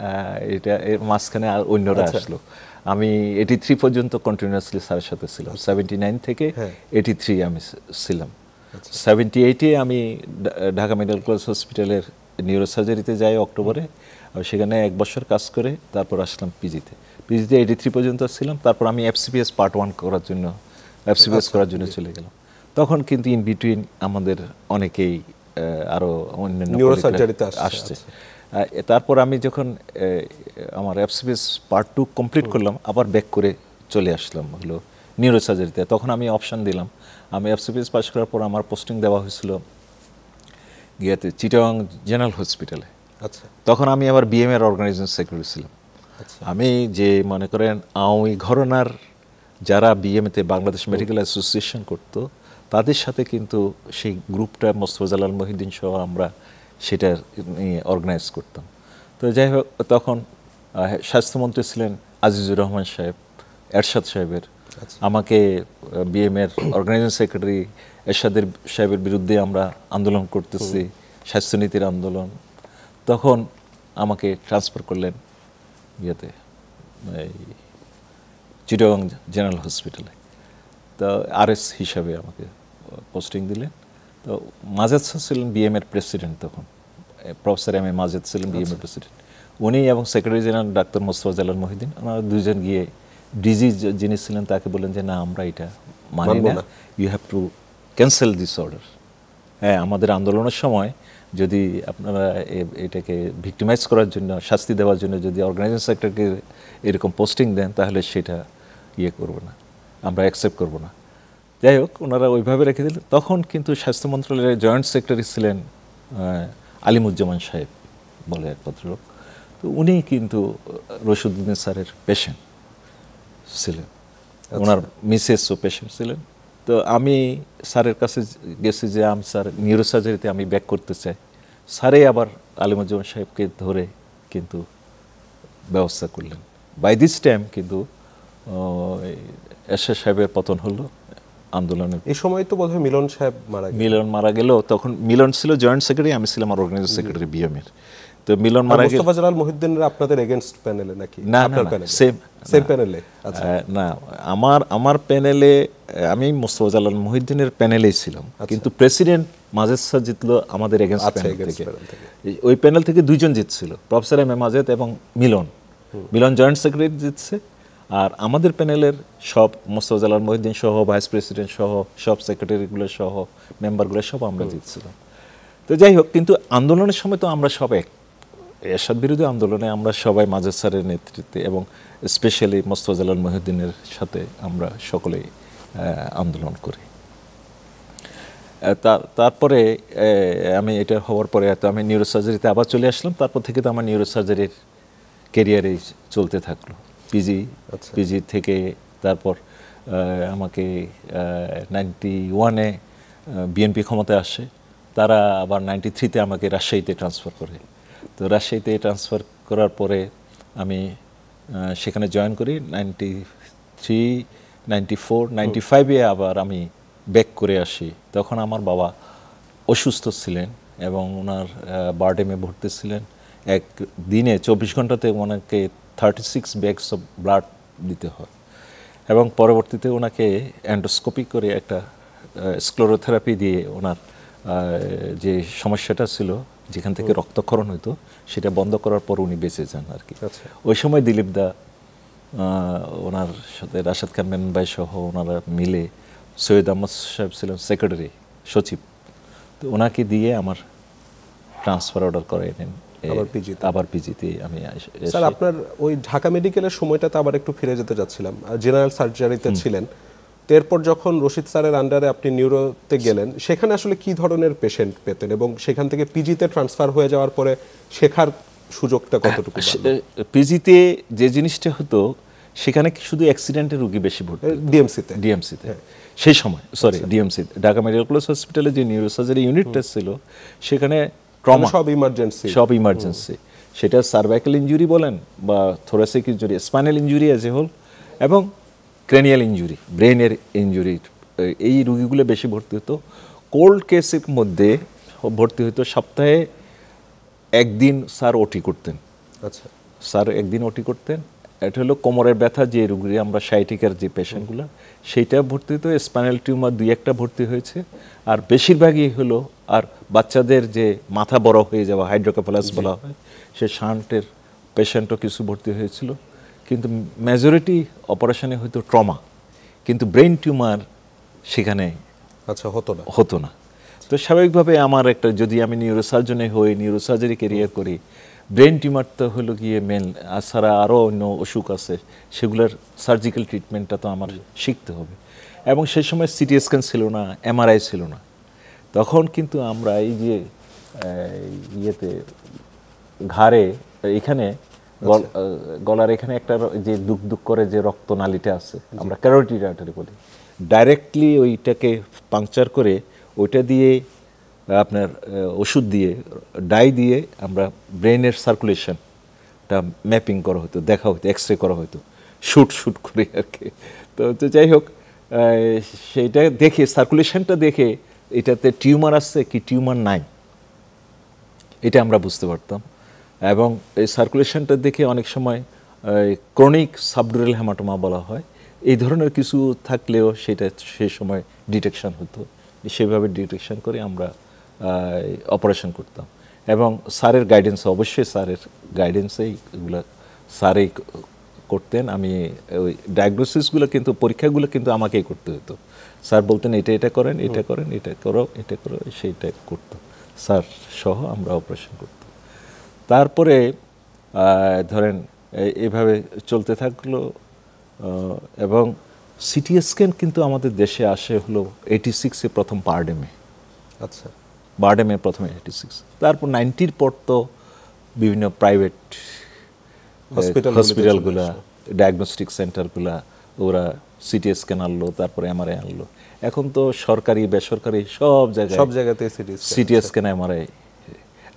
এটা এর মাঝখানে আর অন্যরা আচ্ছা। আসলো। আমি এইটি থ্রি পর্যন্ত কন্টিনিউয়াসলি স্যারের সাথে ছিলাম। সেভেন্টি নাইন থেকে হ্যাঁ। এইটি থ্রি আমি ছিলাম। সেভেন্টি এইটে আমি ঢাকা মেডিকেল কলেজ হসপিটালের নিউরোসার্জারিতে যাই অক্টোবরে। আর সেখানে এক বছর কাজ করে তারপর আসলাম পিজিতে পিজিতে এইটি থ্রি পর্যন্ত ছিলাম তারপর আমি এফসিপিএস পার্ট ওয়ান করার জন্য এফসিপিএস করার জন্য চলে গেলাম। তখন কিন্তু ইন বিটুইন আমাদের অনেকেই আহ, আরও অন্যান্য আসছে, তারপর আমি যখন আমার এফসিবিএস পার্ট টু কমপ্লিট করলাম আবার ব্যাক করে চলে আসলাম হলো নিউরোসার্জারিতে তখন আমি অপশন দিলাম। আমি এফসিবিএস পাস করার পর আমার পোস্টিং দেওয়া হয়েছিল গিয়াতে চিটাং জেনারেল হসপিটালে আচ্ছা। তখন আমি আবার বিএম এর অর্গানাইজেশন সেক্রেটারি ছিলাম। আমি যে মনে করেন আওয়ামী ঘরনার যারা বিএমএতে বাংলাদেশ মেডিকেল অ্যাসোসিয়েশন করত তাদের সাথে কিন্তু সেই গ্রুপটা মোস্তফা জালাল মহিউদ্দিন সহ আমরা সেটা নিয়ে অর্গানাইজ করতাম। তো যাই হোক তখন স্বাস্থ্যমন্ত্রী ছিলেন আজিজুর রহমান সাহেব এরশাদ সাহেবের। আমাকে বিএমএর অর্গানাইজিং সেক্রেটারি এরশাদের সাহেবের বিরুদ্ধে আমরা আন্দোলন করতেছি স্বাস্থ্যনীতির আন্দোলন। তখন আমাকে ট্রান্সফার করলেন ইয়েতে এই চিটাগং জেনারেল হসপিটালে তো আরএস হিসাবে আমাকে পোস্টিং দিলেন। তো মাজেদ ছিলেন বিএম এর প্রেসিডেন্ট তখন। প্রফেসর এম এ মাজেদ ছিলেন বিএম এর প্রেসিডেন্ট উনি এবং secretary general doctor Mostafa Jalal Mohiuddin ওনারা দুজন গিয়ে ডিজি যিনি ছিলেন তাকে বললেন যে না আমরা এটা মানি না। না। You have to cancel this order হ্যাঁ আমাদের আন্দোলনের সময় যদি আপনারা এটাকে ভিক্টিমাইজ করার জন্য শাস্তি দেওয়ার জন্য যদি অর্গানাইজেশন সেক্টরকে এরকম পোস্টিং দেন তাহলে সেটা ইয়ে করব না। আমরা অ্যাকসেপ্ট করব না। যাই হোক ওনারা ওইভাবে রেখে দিলেন। তখন কিন্তু স্বাস্থ্য মন্ত্রণালয়ের জয়েন্ট সেক্রেটারি ছিলেন আলিমুজ্জামান সাহেব বলে এক ভদ্রলোক। তো উনি কিন্তু রশিদুদ্দিন স্যারের পেশেন্ট ছিলেন। ওনার মিসেসও পেশেন্ট ছিলেন। তো আমি স্যারের কাছে গেছি যে আমি স্যার নিউরোসার্জারিতে আমি ব্যাক করতে চাই। স্যারে আবার আলিমুজ্জামান সাহেবকে ধরে কিন্তু ব্যবস্থা করলেন। বাই দিস টাইম কিন্তু এরশাদ সাহেবের পতন হলো। আন্দোলনের এই সময় তো বোধহয় মিলন সাহেব মারা গেলেন মিলন মারা গেল তখন মিলন ছিল জয়েন্ট সেক্রেটারি আমি ছিলাম অর্গানাইজিং সেক্রেটারি বিএমের তো মিলন মারা গেল। মোস্তফা জালাল মহিউদ্দিনের আপনাদের এগেনস্ট প্যানেলে নাকি? না না সেম সেম প্যানেলে আচ্ছা। না আমার আমার প্যানেলে আমি মোস্তফা জালাল মহিউদ্দিনের প্যানেলেই ছিলাম। কিন্তু প্রেসিডেন্ট মাজেদ স্যার জিতলো আমাদের এগেনস্ট আচ্ছা, প্যানেল থেকে। ওই প্যানেল থেকে দুইজন জিতছিল প্রফেসর এম এ মাজেদ এবং মিলন। মিলন জয়েন্ট সেক্রেটারি জিতছে আর আমাদের প্যানেলের সব মোস্তফা জালাল মহিউদ্দিন সহ ভাইস প্রেসিডেন্ট সহ সব সেক্রেটারিগুলো সহ মেম্বারগুলো সব আমরা জিতছিলাম। তো যাই হোক কিন্তু আন্দোলনের সময় তো আমরা সব এক। এরশাদ বিরোধী আন্দোলনে আমরা সবাই মাজেদ স্যারের নেতৃত্বে এবং স্পেশালি মোস্তফাজালাল মহিউদ্দিনের সাথে আমরা সকলেই আন্দোলন করি। তারপরে আমি এটা হওয়ার পরে তো আমি নিউরোসার্জারিতে আবার চলে আসলাম তারপর থেকে তো আমার নিউরোসার্জারির কেরিয়ারেই চলতে থাকল। পিজি আচ্ছা। পিজি থেকে তারপর আমাকে নাইনটি ওয়ানে বিএনপি ক্ষমতায় আসে। তারা আবার নাইনটি থ্রিতে আমাকে রাজশাহীতে ট্রান্সফার করে। তো রাজশাহীতে ট্রান্সফার করার পরে আমি সেখানে জয়েন করি। Ninety three ninety four ninety ফাইভে আবার আমি ব্যাক করে আসি। তখন আমার বাবা অসুস্থ ছিলেন এবং ওনার বার্ডেমে ভর্তি ছিলেন। এক দিনে চব্বিশ ঘন্টাতে ওনাকে thirty six bags of blood দিতে হয়। এবং পরবর্তীতে ওনাকে অ্যান্ডোস্কোপি করে একটা স্ক্লোরোথেরাপি দিয়ে ওনার যে সমস্যাটা ছিল যেখান থেকে রক্তক্ষরণ হতো সেটা বন্ধ করার পর উনি বেঁচে যান আর কি। আচ্ছা। ওই সময় দিলীপ দা ওনার সাথে রাশেদ খান মেনন ভাই সহ ওনারা মিলে সৈয়দ আহমদ সাহেব ছিলেন সেক্রেটারি সচিব। তো ওনাকে দিয়ে আমার ট্রান্সফার অর্ডার করে নেন। আবার PG তে। আবার পিজিতে আমি স্যার আপনার ওই ঢাকা মেডিকেলের সময়টাতে আবার একটু ফিরে যেতে যাচ্ছিলাম জেনারেল সার্জারিতে ছিলেন। এরপর যখন রশিদ স্যারের আন্ডারে আপনি নিউরোতে গেলেন সেখানে আসলে কি ধরনের পেশেন্ট পেতেন এবং সেখান থেকে পিজিতে ট্রান্সফার হয়ে যাওয়ার পরে শেখার সুযোগটা কতটুকু পিজিতে যে জিনিসটা হতো সেখানে কি শুধু অ্যাক্সিডেন্টের রুগী বেশি ভর্তি ডিএমসিতে ডিএমসিতে সেই সময় sorry DMC Dhaka medical college হসপিটালে যে নিউরোসার্জারি ইউনিটটা ছিল সেখানে ট্রমা সব ইমার্জেন্সি সব ইমার্জেন্সি সেটা সার্ভাইকাল ইঞ্জুরি বলেন বা thoracic injury spinal injury as a whole এবং ক্রেনিয়াল ইঞ্জুরি ব্রেনের ইঞ্জুরি এই রুগীগুলো বেশি ভর্তি হতো। কোল্ড কেসের মধ্যে ভর্তি হতো সপ্তাহে একদিন স্যার ওটি করতেন। আচ্ছা। স্যার একদিন ওটি করতেন এটা হলো কোমরের ব্যথা যে রুগী আমরা সাইটিকার যে পেশেন্টগুলো সেইটা ভর্তি হতো স্পাইনাল টিউমার দুই একটা ভর্তি হয়েছে। আর বেশিরভাগই হলো আর বাচ্চাদের যে মাথা বড় হয়ে যাওয়া হাইড্রোকাফালাস বলা হয় সে শান্টের পেশেন্টও কিছু ভর্তি হয়েছিল। কিন্তু মেজরিটি অপারেশনে হয়তো ট্রমা কিন্তু ব্রেন টিউমার সেখানে আচ্ছা হতো না। হতো না। তো স্বাভাবিকভাবে আমার একটা যদি আমি নিউরোসার্জনে হই নিউরোসার্জারি কেরিয়ার করি ব্রেন টিউমার তো হলো গিয়ে মেন আর ছাড়া আরও অন্য অসুখ আছে সেগুলোর সার্জিক্যাল ট্রিটমেন্টটা তো আমার শিখতে হবে। এবং সেই সময় সিটি স্ক্যান ছিল না এমআরআই ছিল না। তখন কিন্তু আমরা এই যে ইয়েতে ঘাড়ে এখানে গলার এখানে একটা যে দুক দুক করে যে রক্তনালীটা আছে আমরা ক্যারোটিড আর্টারি বলি। ডাইরেক্টলি ওইটাকে পাংচার করে ওইটা দিয়ে আপনার ওষুধ দিয়ে ডাই দিয়ে আমরা ব্রেনের সার্কুলেশনটা ম্যাপিং করা হতো, দেখা হতো এক্স রে করা হতো শুট শুট করে আর কি। তো তো যাই হোক সেইটা দেখে সার্কুলেশনটা দেখে এটাতে টিউমার আসছে কি টিউমার নাই, এটা আমরা বুঝতে পারতাম। এবং এই সার্কুলেশনটা দেখে অনেক সময় ক্রনিক সাবডুরাল হ্যামাটোমা বলা হয়, এই ধরনের কিছু থাকলেও সেটা সেই সময় ডিটেকশন হতো। সেভাবে ডিটেকশন করে আমরা অপারেশন করতাম। এবং স্যারের গাইডেন্স অবশ্যই স্যারের গাইডেন্সেই এগুলো স্যারেই করতেন। আমি ওই ডায়াগনোসিসগুলো কিন্তু পরীক্ষাগুলো কিন্তু আমাকেই করতে হতো। স্যার বলতেন এটা এটা করেন এটা করেন এটা করো এটা করো সেইটা করতো স্যার সহ আমরা অপারেশন করতাম। তারপরে ধরেন এভাবে চলতে থাকল এবং সিটি স্ক্যান কিন্তু আমাদের দেশে আসে হলো এইটি সিক্সে প্রথম পারডেমে আচ্ছা। বারডেমে প্রথমে এইটি সিক্স। তারপর নাইনটির পর তো বিভিন্ন প্রাইভেট হসপিটালগুলা ডায়াগনস্টিক সেন্টারগুলা ওরা সিটি স্ক্যান আনলো তারপরে এমআরআই আনলো। এখন তো সরকারি বেসরকারি সব জায়গায় সব জায়গাতে সিটি স্ক্যান এমআরআই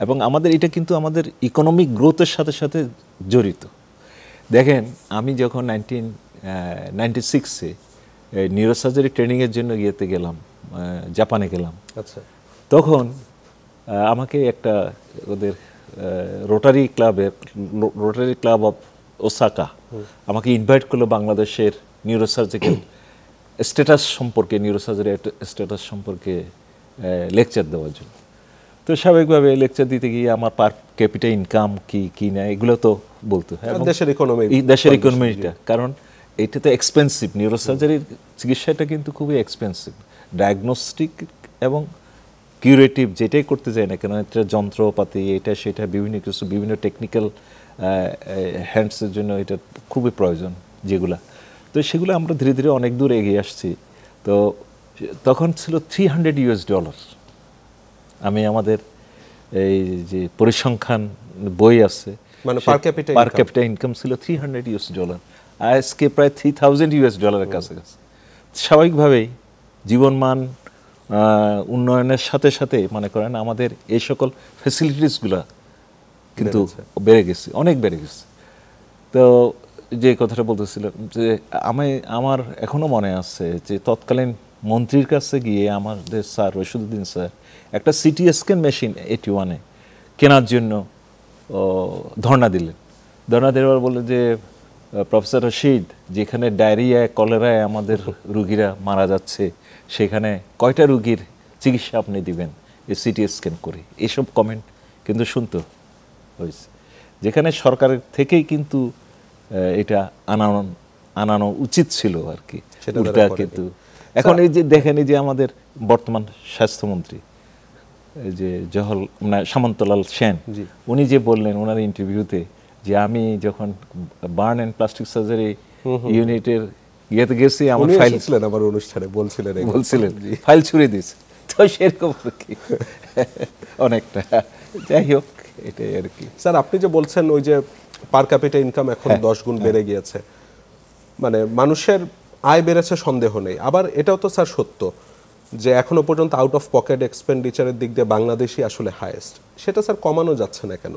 এবং আমাদের এটা কিন্তু আমাদের ইকোনমিক গ্রোথের সাথে সাথে জড়িত। দেখেন আমি যখন নাইনটিন নাইনটি সিক্সে নিউরোসার্জারি ট্রেনিংয়ের জন্য ইয়েতে গেলাম জাপানে গেলাম। আচ্ছা। তখন আমাকে একটা ওদের রোটারি ক্লাবের রোটারি ক্লাব অফ ওসাকা আমাকে ইনভাইট করল বাংলাদেশের নিউরোসার্জিক্যাল স্ট্যাটাস সম্পর্কে নিউরোসার্জারি স্ট্যাটাস সম্পর্কে লেকচার দেওয়ার জন্য। তো স্বাভাবিকভাবে লেকচার দিতে গিয়ে আমার পার ক্যাপিটাল ইনকাম কি কি না এগুলো তো বলতে হয়। দেশের ইকোনমি দেশের ইকোনমিটা কারণ এটা তো এক্সপেন্সিভ নিউরোসার্জারির চিকিৎসাটা কিন্তু খুবই এক্সপেন্সিভ ডায়াগনস্টিক এবং কিউরেটিভ যেটাই করতে যায় না কেন এটা যন্ত্রপাতি এটা সেটা বিভিন্ন কিছু বিভিন্ন টেকনিক্যাল হ্যান্ডসের জন্য এটা খুবই প্রয়োজন যেগুলা। তো সেগুলো আমরা ধীরে ধীরে অনেক দূর এগিয়ে আসছি। তো তখন ছিল থ্রি হান্ড্রেড ইউএস ডলার আমি আমাদের এই যে পরিসংখ্যান বই আছে মানে পার income। ক্যাপিটা ইনকাম ছিল থ্রি হান্ড্রেড ইউএস ডলার আজকে প্রায় থ্রি থাউজেন্ড ইউএস ডলারের কাছাকাছি। স্বাভাবিকভাবেই জীবনমান উন্নয়নের সাথে সাথে মনে করেন আমাদের এই সকল ফেসিলিটিসগুলা কিন্তু বেড়ে গেছে অনেক বেড়ে গেছে। তো যে কথাটা বলতেছিলাম যে আমি আমার এখনও মনে আছে যে তৎকালীন মন্ত্রীর কাছে গিয়ে আমাদের স্যার রশিদুদ্দিন স্যার একটা সিটি স্ক্যান মেশিন এটি ওয়ানে কেনার জন্য ও, ধর্ণা দিলেন। ধর্ণা দেওয়ার বলে যে প্রফেসর রশিদ যেখানে ডায়রিয়ায় কলেরায় আমাদের রুগীরা মারা যাচ্ছে সেখানে কয়টা রুগীর চিকিৎসা আপনি দিবেন? এই সিটি স্ক্যান করে। এসব কমেন্ট কিন্তু শুনতো হয়েছে। যেখানে সরকারের থেকেই কিন্তু এটা আনানো আনানো উচিত ছিল আর কি সেটা উল্টা কিন্তু এখন এই যে দেখেন এই যে আমাদের বর্তমান স্বাস্থ্যমন্ত্রী এই যে জহল মানে সামন্তলাল সেন উনি যে বললেন ওনার ইন্টারভিউতে যে আমি যখন বার্ন অ্যান্ড প্লাস্টিক সার্জারি ইউনিটের ইয়েতে গেছি আমার ফাইল এসেছিলেন আমার অনুষ্ঠানে বলছিলেন বলছিলেন ফাইল ছুড়ে দিয়েছে। তো সেরকম আর কি। অনেকটা। যাই হোক এটাই আর কি। স্যার আপনি যে বলছেন ওই যে পার ক্যাপিটা ইনকাম এখন হ্যাঁ, দশ গুণ বেড়ে গিয়েছে মানে মানুষের আয় বেড়েছে সন্দেহ নেই। আবার এটাও তো স্যার সত্য যে এখনও পর্যন্ত আউট অফ পকেট এক্সপেন্ডিচারের দিক দিয়ে বাংলাদেশই আসলে হায়েস্ট সেটা স্যার কমানো যাচ্ছে না কেন?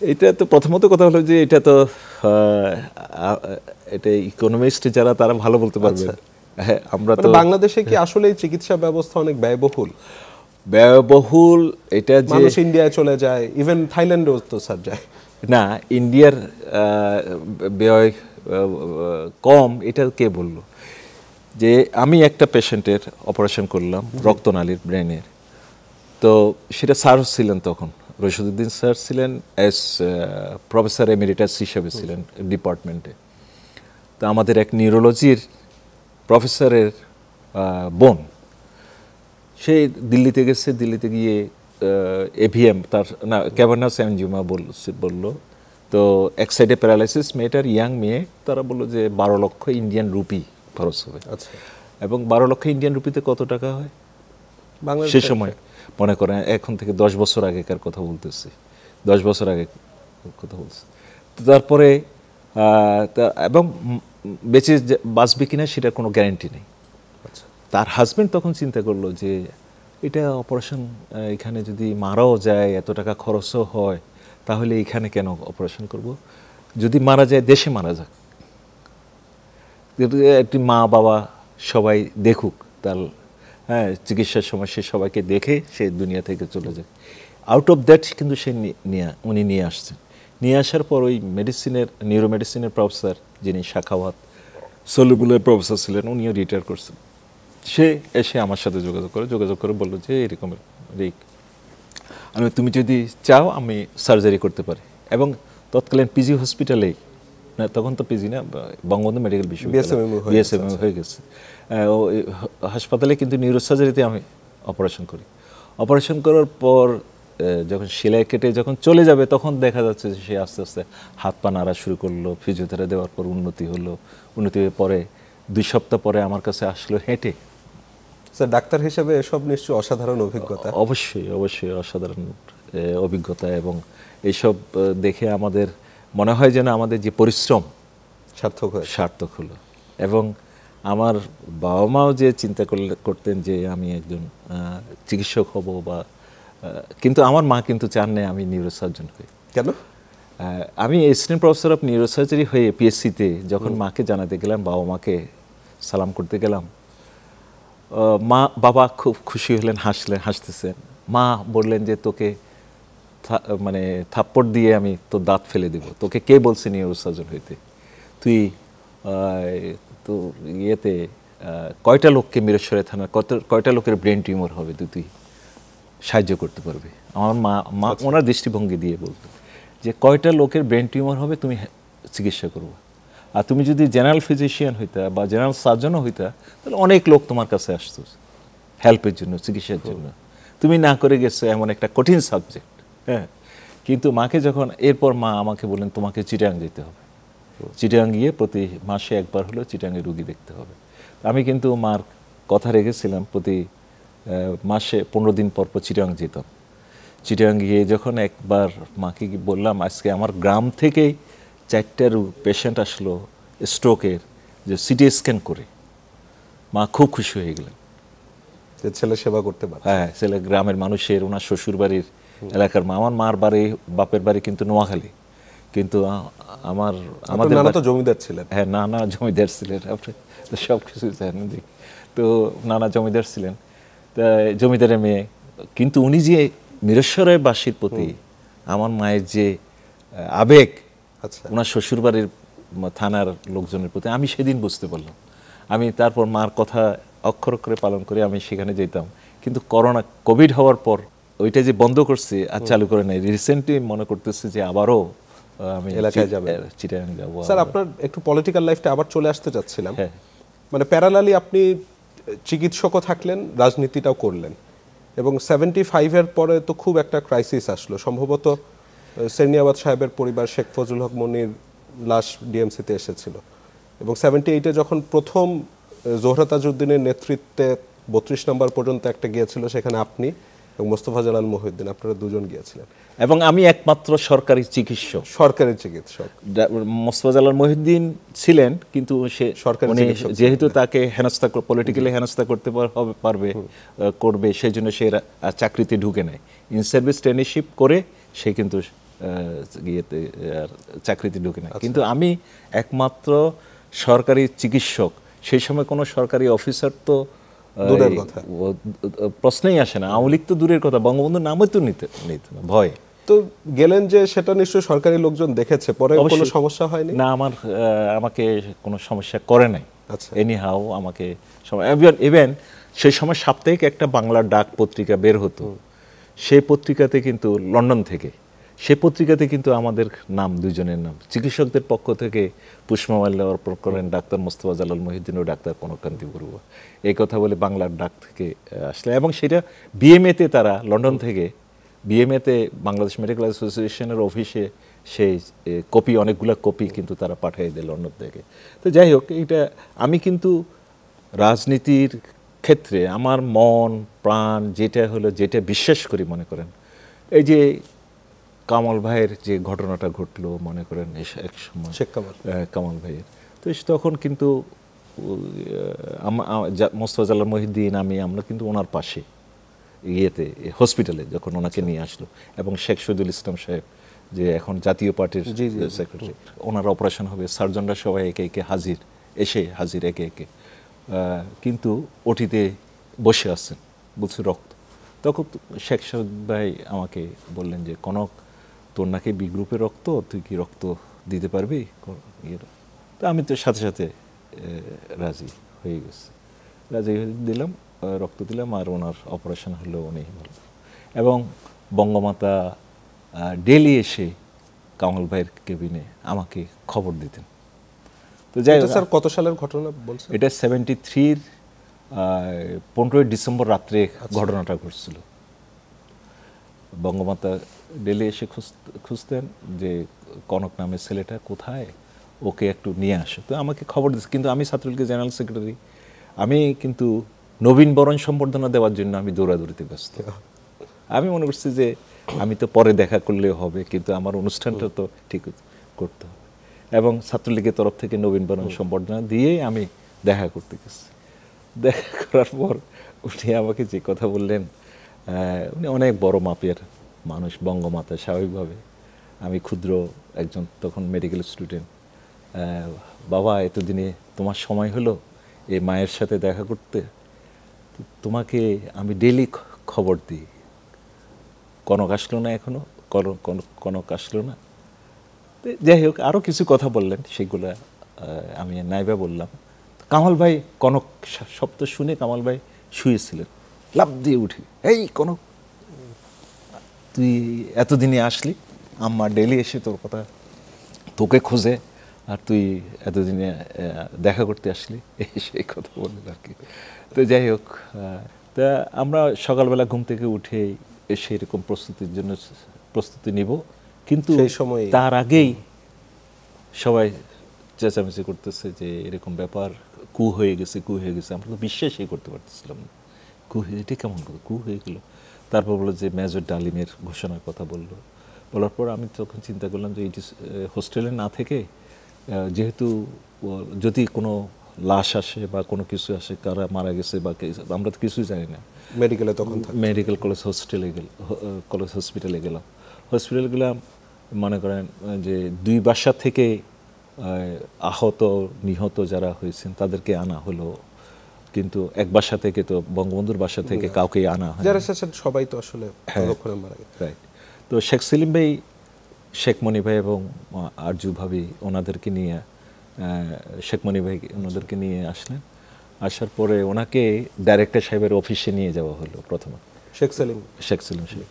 এটা তো প্রথমত কথা হলো যে এটা তো এটা ইকোনমিস্ট যারা তারা ভালো বলতে পারবে। হ্যাঁ আমরা মানে তো বাংলাদেশে কি আসলে চিকিৎসা ব্যবস্থা অনেক ব্যয়বহুল? ব্যয়বহুল এটা যে মানুষ ইন্ডিয়ায় চলে যায় ইভেন থাইল্যান্ডেও তো স্যার যায়। না ইন্ডিয়ার ব্যয় কম এটা কে বলল? যে আমি একটা পেশেন্টের অপারেশন করলাম রক্তনালীর ব্রেনের। তো সেটা স্যার ছিলেন তখন। রশিদুদ্দিন স্যার ছিলেন এস প্রফেসর এমিরিটাস হিসেবে ছিলেন ডিপার্টমেন্টে তো আমাদের এক নিউরোলজির প্রফেসরের বোন সে দিল্লিতে গেছে দিল্লিতে গিয়ে এভিএম তার না ক্যাভার্নাস অ্যানজিউমা বলল তো এক সাইডে প্যারালাইসিস মেয়েটার ইয়াং মেয়ে তারা বলল যে বারো লক্ষ ইন্ডিয়ান রুপি খরচ হবে। আচ্ছা। এবং বারো লক্ষ ইন্ডিয়ান রুপিতে কত টাকা হয়? সে সময়। মনে করেন এখন থেকে দশ বছর আগেকার কথা বলতেছি। দশ বছর আগে কথা বলছি তো তারপরে এবং বেঁচে বাঁচবে কিনা সেটার কোনো গ্যারান্টি নেই। আচ্ছা। তার হাজব্যান্ড তখন চিন্তা করল যে এটা অপারেশন এখানে যদি মারাও যায় এত টাকা খরচও হয় তাহলে এখানে কেন অপারেশন করব? যদি মারা যায় দেশে মারা যাক। একটি মা বাবা সবাই দেখুক তার হ্যাঁ চিকিৎসার সময় সে সবাইকে দেখে সে দুনিয়া থেকে চলে যায়। আউট অফ দ্যাট কিন্তু সে নিয়ে, উনি নিয়ে আসছেন। নিয়ে আসার পর ওই মেডিসিনের নিউরো মেডিসিনের প্রফেসর যিনি শাখাওয়াত সলিবুলের প্রফেসর ছিলেন, উনিও রিটায়ার করছেন। সে এসে আমার সাথে যোগাযোগ করে যোগাযোগ করে বলল যে এরকম রিক। আমি, তুমি যদি চাও আমি সার্জারি করতে পারি। এবং তৎকালীন পিজি হসপিটালে না তখন তো পিজি না বঙ্গবন্ধু মেডিকেল বিশ্ববিদ্যালয় হয়ে হয়ে গেছে হাসপাতালে কিন্তু নিউরো সার্জারিতে আমি অপারেশন করি অপারেশন করার পর যখন সেলাই কেটে যখন চলে যাবে তখন দেখা যাচ্ছে যে সে আস্তে আস্তে হাত পা নাড়া শুরু করল ফিজিওথেরাপি দেওয়ার পর উন্নতি হলো উন্নতি হয়ে পরে দুই সপ্তাহ পরে আমার কাছে আসলো হেঁটে স্যার ডাক্তার হিসেবে এসব নিশ্চয়ই অসাধারণ অভিজ্ঞতা অবশ্যই অবশ্যই অসাধারণ অভিজ্ঞতা এবং এইসব এ, দেখে আমাদের মনে হয় যেন আমাদের যে পরিশ্রম সার্থক হয়েছে। সার্থক হলো। এবং আমার বাবা মাও যে চিন্তা করলে করতেন যে আমি একজন চিকিৎসক হব বা কিন্তু আমার মা কিন্তু চান না আমি নিউরোসার্জন হই। কেন? আমি অ্যাসিস্ট্যান্ট প্রফেসর অফ নিউরোসার্জারি হয়ে পিএসসিতে যখন মাকে জানাতে গেলাম বাবা মাকে সালাম করতে গেলাম মা বাবা খুব খুশি হলেন হাসলেন হাসতেছেন। মা বললেন যে তোকে মানে থাপ্পড় দিয়ে আমি তোর দাঁত ফেলে দেব। তোকে কে বলছে নিউরোসার্জন হইতে? তুই তো ইয়েতে কয়টা লোককে মিরেশ্বরে থানার কত কয়টা লোকের ব্রেন টিউমার হবে তুই তুই সাহায্য করতে পারবে? আমার মা মা ওনার দৃষ্টিভঙ্গি দিয়ে বলতো যে কয়টা লোকের ব্রেন টিউমার হবে তুমি চিকিৎসা করব। আর তুমি যদি জেনারেল ফিজিশিয়ান হইতা বা জেনারেল সার্জনও হইতা তাহলে অনেক লোক তোমার কাছে আসতো। হেল্পের জন্য চিকিৎসার জন্য। তুমি না করে গেছো এমন একটা কঠিন সাবজেক্ট হ্যাঁ। কিন্তু মাকে যখন এরপর মা আমাকে বললেন তোমাকে চিটাং যেতে হবে। চিটাং গিয়ে প্রতি মাসে একবার হলেও চিটাঙ্গে রুগী দেখতে হবে। আমি কিন্তু মার কথা রেখেছিলাম প্রতি মাসে পনেরো দিন পর পর চিটাং যেতাম। চিটাং গিয়ে যখন একবার মাকে বললাম আজকে আমার গ্রাম থেকেই চারটা পেশেন্ট আসলো স্ট্রোকের যে সিটি স্ক্যান করে। মা খুব খুশি হয়ে গেলেন। যে ছেলে সেবা করতে পারে হ্যাঁ ছেলে গ্রামের মানুষের ওনার শ্বশুর বাড়ির এলাকার মা আমার মার বাড়ি বাপের বাড়ি কিন্তু নোয়াখালী। কিন্তু আমার আমাদের নানা তো জমিদার ছিলেন। হ্যাঁ নানা জমিদার ছিলেন। আপনি তো সব কিছু জানেন তো নানা জমিদার ছিলেন। তা জমিদারের মেয়ে কিন্তু উনি যে মিরেশ্বরের বাসীর প্রতি আমার মায়ের যে আবেগ আচ্ছা। ওনার শ্বশুরবাড়ির থানার লোকজনের প্রতি আমি সেদিন বুঝতে পারলাম। আমি তারপর মার কথা অক্ষর করে পালন করে আমি সেখানে যেতাম। কিন্তু করোনা কোভিড হওয়ার পর ওইটা যে বন্ধ করছে আর চালু করে নাই রিসেন্টলি মনে করতেছি যে আবারও আমি এলাকায়। আহ, চিটাগাং যাব। স্যার আপনার একটু পলিটিক্যাল লাইফটা আবার চলে আসতে চাচ্ছিলাম। হ্যাঁ। মানে প্যারালালি আপনি চিকিৎসকও থাকলেন রাজনীতিটাও করলেন। এবং সেভেন্টি ফাইভের পরে তো খুব একটা ক্রাইসিস আসলো। সম্ভবত আহ, সেরনিয়াবাদ সাহেবের পরিবার শেখ ফজল হক মনির লাশ ডিএমসিতে এসেছিল। এবং সেভেন্টি এইটে যখন প্রথম জোহরা তাজউদ্দিনের নেতৃত্বে বত্রিশ নম্বর পর্যন্ত একটা গিয়েছিল সেখানে আপনি এবং মোস্তফা জালাল মহিউদ্দিন আপনারা দুজন গিয়েছিলেন। এবং আমি একমাত্র সরকারি চিকিৎসক। সরকারি চিকিৎসক। মোস্তফা জালাল মহিউদ্দিন ছিলেন কিন্তু সে সরকারি। যেহেতু তাকে হেনস্থা পলিটিক্যালি হেনস্থা করতে পারবে করবে সেই জন্য সে চাকরিতে ঢুকে নেয়। ইন সার্ভিস ট্রেনিশিপ করে সে কিন্তু ইয়েতে আর চাকরিতে ঢুকে নেয়। কিন্তু আমি একমাত্র সরকারি চিকিৎসক। সেই সময় কোনো সরকারি অফিসার তো দূরের কথা। প্রশ্নই আসে না। আওয়ামী লীগ তো দূরের কথা বঙ্গবন্ধুর নামই তো নিতে নিত না ভয়। তো গেলেন যে সেটা নিশ্চয়ই সরকারি লোকজন দেখেছে পরে কোনো সমস্যা হয়নি? না আমার আমাকে কোনো সমস্যা করে নাই। আচ্ছা। এনি হাও আমাকে ইভেন সেই সময় সাপ্তাহিক একটা বাংলার ডাক পত্রিকা বের হতো। সেই পত্রিকাতে কিন্তু লন্ডন থেকে সেই পত্রিকাতে কিন্তু আমাদের নাম দুজনের নাম। চিকিৎসকদের পক্ষ থেকে পুষ্পমাল্য অর্পণ করেন ডাক্তার মোস্তফা জালাল মহিউদ্দিন ও ডাক্তার কনকান্তি বড়ুয়া। এই কথা বলে বাংলার ডাক থেকে আসলে, এবং সেটা বিএমএতে তারা, লন্ডন থেকে বিএমএতে বাংলাদেশ মেডিকেল অ্যাসোসিয়েশনের অফিসে সেই কপি, অনেকগুলো কপি কিন্তু তারা পাঠিয়ে দেয় লন্ডন থেকে। তো যাই হোক এটা আমি কিন্তু রাজনীতির ক্ষেত্রে আমার মন, প্রাণ, যেটা হলো, যেটা বিশ্বাস করি মনে করেন, এই যে কামাল ভাইয়ের যে ঘটনাটা ঘটলো মনে করেন এক সময় শেখ কামাল। কামাল ভাইয়ের। তো তখন কিন্তু মোস্তফা জালাল মহিদ্দিন আমি আমরা কিন্তু ওনার পাশে ইয়েতে হসপিটালে যখন ওনাকে নিয়ে আসলো। এবং শেখ শহীদুল ইসলাম সাহেব যে এখন জাতীয় পার্টির। সেক্রেটারি ওনার অপারেশন হবে। সার্জনরা সবাই একে একে হাজির এসে হাজির একে একে। কিন্তু ওটিতে বসে আছেন বলছে রক্ত। তখন শেখ সাহেব ভাই আমাকে বললেন যে কনক তোর নাকি বি গ্রুপের রক্ত তুই কি রক্ত দিতে পারবি? তো আমি তো সাথে সাথে রাজি হয়ে গেছে। রাজি হয়ে দিলাম রক্ত দিলাম আর ওনার অপারেশন হলো উনি ভালো। এবং বঙ্গমাতা ডেলি এসে কামাল ভাইয়ের কেবিনে আমাকে খবর দিতেন। তো যাই হোক, স্যার কত সালের ঘটনা বলছেন? এটা সেভেন্টি থ্রির পনেরোই ডিসেম্বর রাত্রে ঘটনাটা ঘটছিল। বঙ্গমাতা ডেলি এসে খুঁজতেন যে কনক নামের ছেলেটা কোথায়, ওকে একটু নিয়ে আসো। তো আমাকে খবর দিচ্ছে কিন্তু আমি ছাত্রলীগের জেনারেল সেক্রেটারি। আমি কিন্তু নবীন বরণ সম্বর্ধনা দেওয়ার জন্য আমি দৌড়াদৌড়িতে ব্যস্ত। আমি মনে করছি যে আমি তো পরে দেখা করলেও হবে, কিন্তু আমার অনুষ্ঠানটা তো ঠিক করতে হবে। এবং ছাত্রলীগের তরফ থেকে নবীন বরণ সম্বর্ধনা দিয়েই আমি দেখা করতে গেছি। দেখা করার পর উনি আমাকে যে কথা বললেন উনি অনেক বড় মাপের মানুষ বঙ্গমাতা স্বাভাবিকভাবে। আমি ক্ষুদ্র একজন তখন মেডিকেল স্টুডেন্ট বাবা, এতদিনে তোমার সময় হলো এই মায়ের সাথে দেখা করতে। তোমাকে আমি ডেলি খবর দিই। কনক আসলো না এখনও কনক আসলো না? যাই হোক আরও কিছু কথা বললেন, সেগুলো আমি নাইবা বললাম। কামাল ভাই, কনক শব্দ শুনে কামাল ভাই শুয়েছিলেন। লাভ দিয়ে উঠে, এই কনক তুই এতদিনে আসলি আম্মা ডেলি এসে তোর কথা তোকে খোঁজে আর তুই এতদিনে দেখা করতে আসলি এই সেই কথা বললেন আর কি। তো যাই হোক তা আমরা সকালবেলা ঘুম থেকে উঠে এসে এরকম প্রস্তুতির জন্য প্রস্তুতি নিব। কিন্তু সেই সময়ে- তার আগেই সবাই চেঁচামেচি করতেছে যে এরকম ব্যাপার কু হয়ে গেছে কু হয়ে গেছে। আমরা তো বিশ্বাসই করতে পারতেছিলাম না। কু হয়ে এটা কেমন কু হয়ে গেল। তারপর বলল যে মেজর ডালিমের ঘোষণার কথা বলল। বলার পর আমি তখন চিন্তা করলাম যে এটি হোস্টেলে না থেকে যেহেতু যদি কোনো লাশ আসে বা কোনো কিছু আসে কারা মারা গেছে বা আমরা তো কিছুই জানি না। মেডিকেলে তখন মেডিকেল কলেজ হোস্টেলে গেল কলেজ হসপিটালে গেলাম। হসপিটালে গেলাম মনে করেন যে দুই বাসা থেকে আহত নিহত যারা হয়েছেন তাদেরকে আনা হলো। কিন্তু এক বাসা থেকে তো বঙ্গবন্ধুর বাসা থেকে কাউকে আনা হয় যারা এসেছেন সবাই তো আসলে ততক্ষণে মারা গেছে। রাইট তো শেখ সেলিম ভাই শেখ মনি ভাই এবং আরজু ভাবি ওনাদেরকে নিয়ে শেখ মনি ভাই ওনাদেরকে নিয়ে আসলেন। আসার পরে ওনাকে ডাইরেক্টর সাহেবের অফিসে নিয়ে যাওয়া হলো প্রথমে। শেখ সেলিম। শেখ সেলিম শেখ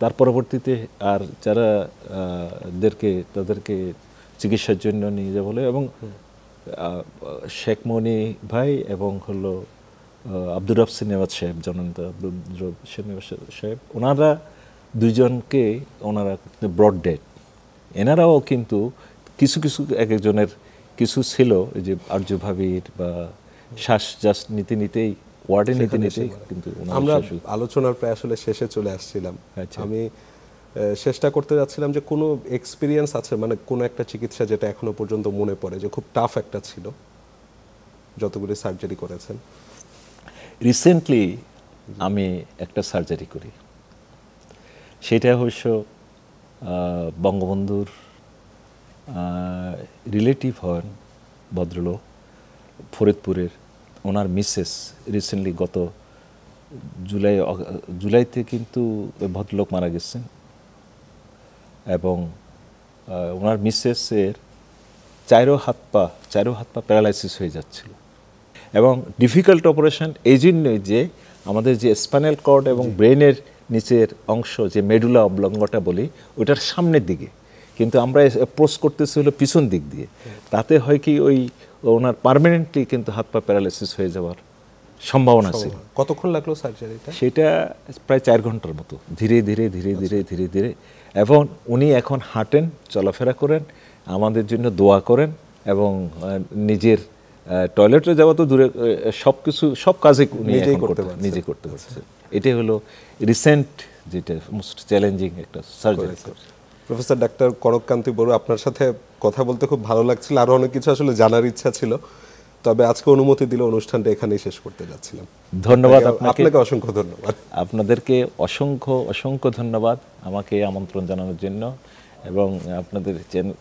তার পরবর্তীতে আর যারা দেরকে তাদেরকে চিকিৎসার জন্য নিয়ে যাওয়া হলো এবং শেখ মনি ভাই এবং হলো আব্দুর রব সিনেমাত সাহেব জনন্ত আব্দুর রব সাহেব ওনারা দুজনকে ওনারা ব্রড ডেট। এনারাও কিন্তু কিছু কিছু এক একজনের কিছু ছিল এই যে আর্য ভাবির বা শ্বাস জাস্ট নীতি নিতেই ওয়ার্ডে নীতি নিতেই কিন্তু আমরা আলোচনার প্রায় আসলে শেষে চলে আসছিলাম। আচ্ছা। আমি চেষ্টা করতে যাচ্ছিলাম যে কোনো এক্সপিরিয়েন্স আছে মানে কোনো একটা চিকিৎসা যেটা এখনও পর্যন্ত মনে পড়ে যে খুব টাফ একটা ছিল, যতগুলি সার্জারি করেছেন। রিসেন্টলি আমি একটা সার্জারি করি। সেটা অবশ্য বঙ্গবন্ধুর রিলেটিভ হন ভদ্রলোক, ফরিদপুরের, ওনার মিসেস রিসেন্টলি গত জুলাই জুলাইতে কিন্তু ভদ্রলোক মারা গেছেন। এবং ওনার মিসেসের চারো হাত পা চারো হাত পা প্যারালাইসিস হয়ে যাচ্ছিল। এবং ডিফিকাল্ট অপারেশন এই জন্যই যে আমাদের যে স্পাইনাল কর্ড এবং ব্রেনের নিচের অংশ যে মেডুলা অবলঙ্গটা বলি ওটার সামনের দিকে। কিন্তু আমরা অ্যাপ্রোচ করতেছি হলো পিছন দিক দিয়ে। তাতে হয় কি ওই ওনার পার্মানেন্টলি কিন্তু হাত পা প্যারালাইসিস হয়ে যাওয়ার সম্ভাবনা ছিল। কতক্ষণ লাগল সার্জারিটা সেটা প্রায় চার ঘণ্টার মতো। ধীরে ধীরে ধীরে ধীরে ধীরে ধীরে এবং উনি এখন হাঁটেন চলাফেরা করেন আমাদের জন্য দোয়া করেন এবং নিজের টয়লেটে যাওয়া তো দূরে সব কিছু সব কাজে উনি করতে পারছেন। নিজে করতে পারছে এটাই হলো রিসেন্ট যেটা মোস্ট চ্যালেঞ্জিং একটা surgery professor doctor Kanakkanti Barua আপনার সাথে কথা বলতে খুব ভালো লাগছিল আরও অনেক কিছু আসলে জানার ইচ্ছা ছিল তবে আজকে অনুমতি দিলে অনুষ্ঠানটা এখানেই শেষ করতে যাচ্ছিলাম। ধন্যবাদ আপনাকে অসংখ্য ধন্যবাদ। আপনাদেরকে অসংখ্য অসংখ্য ধন্যবাদ। আমাকে আমন্ত্রণ জানানোর জন্য এবং আপনাদের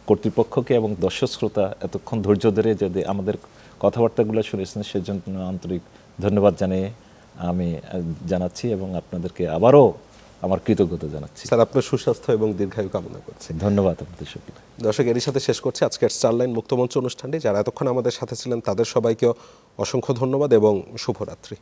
কর্তৃপক্ষকে এবং দর্শক শ্রোতা এতক্ষণ ধৈর্য ধরে যদি আমাদের কথাবার্তাগুলো শুনেছেন সেজন্য আন্তরিক ধন্যবাদ জানিয়ে আমি জানাচ্ছি এবং আপনাদেরকে আবারও আমার কৃতজ্ঞতা জানাচ্ছি। স্যার আপনার সুস্বাস্থ্য এবং দীর্ঘায়ু কামনা করছি। ধন্যবাদ আপনাদের সকলকে। দর্শক এরই সাথে শেষ করছি আজকের স্টারলাইন মুক্তমঞ্চ অনুষ্ঠানটি। যারা এতক্ষণ আমাদের সাথে ছিলেন তাদের সবাইকে অসংখ্য ধন্যবাদ এবং শুভরাত্রি।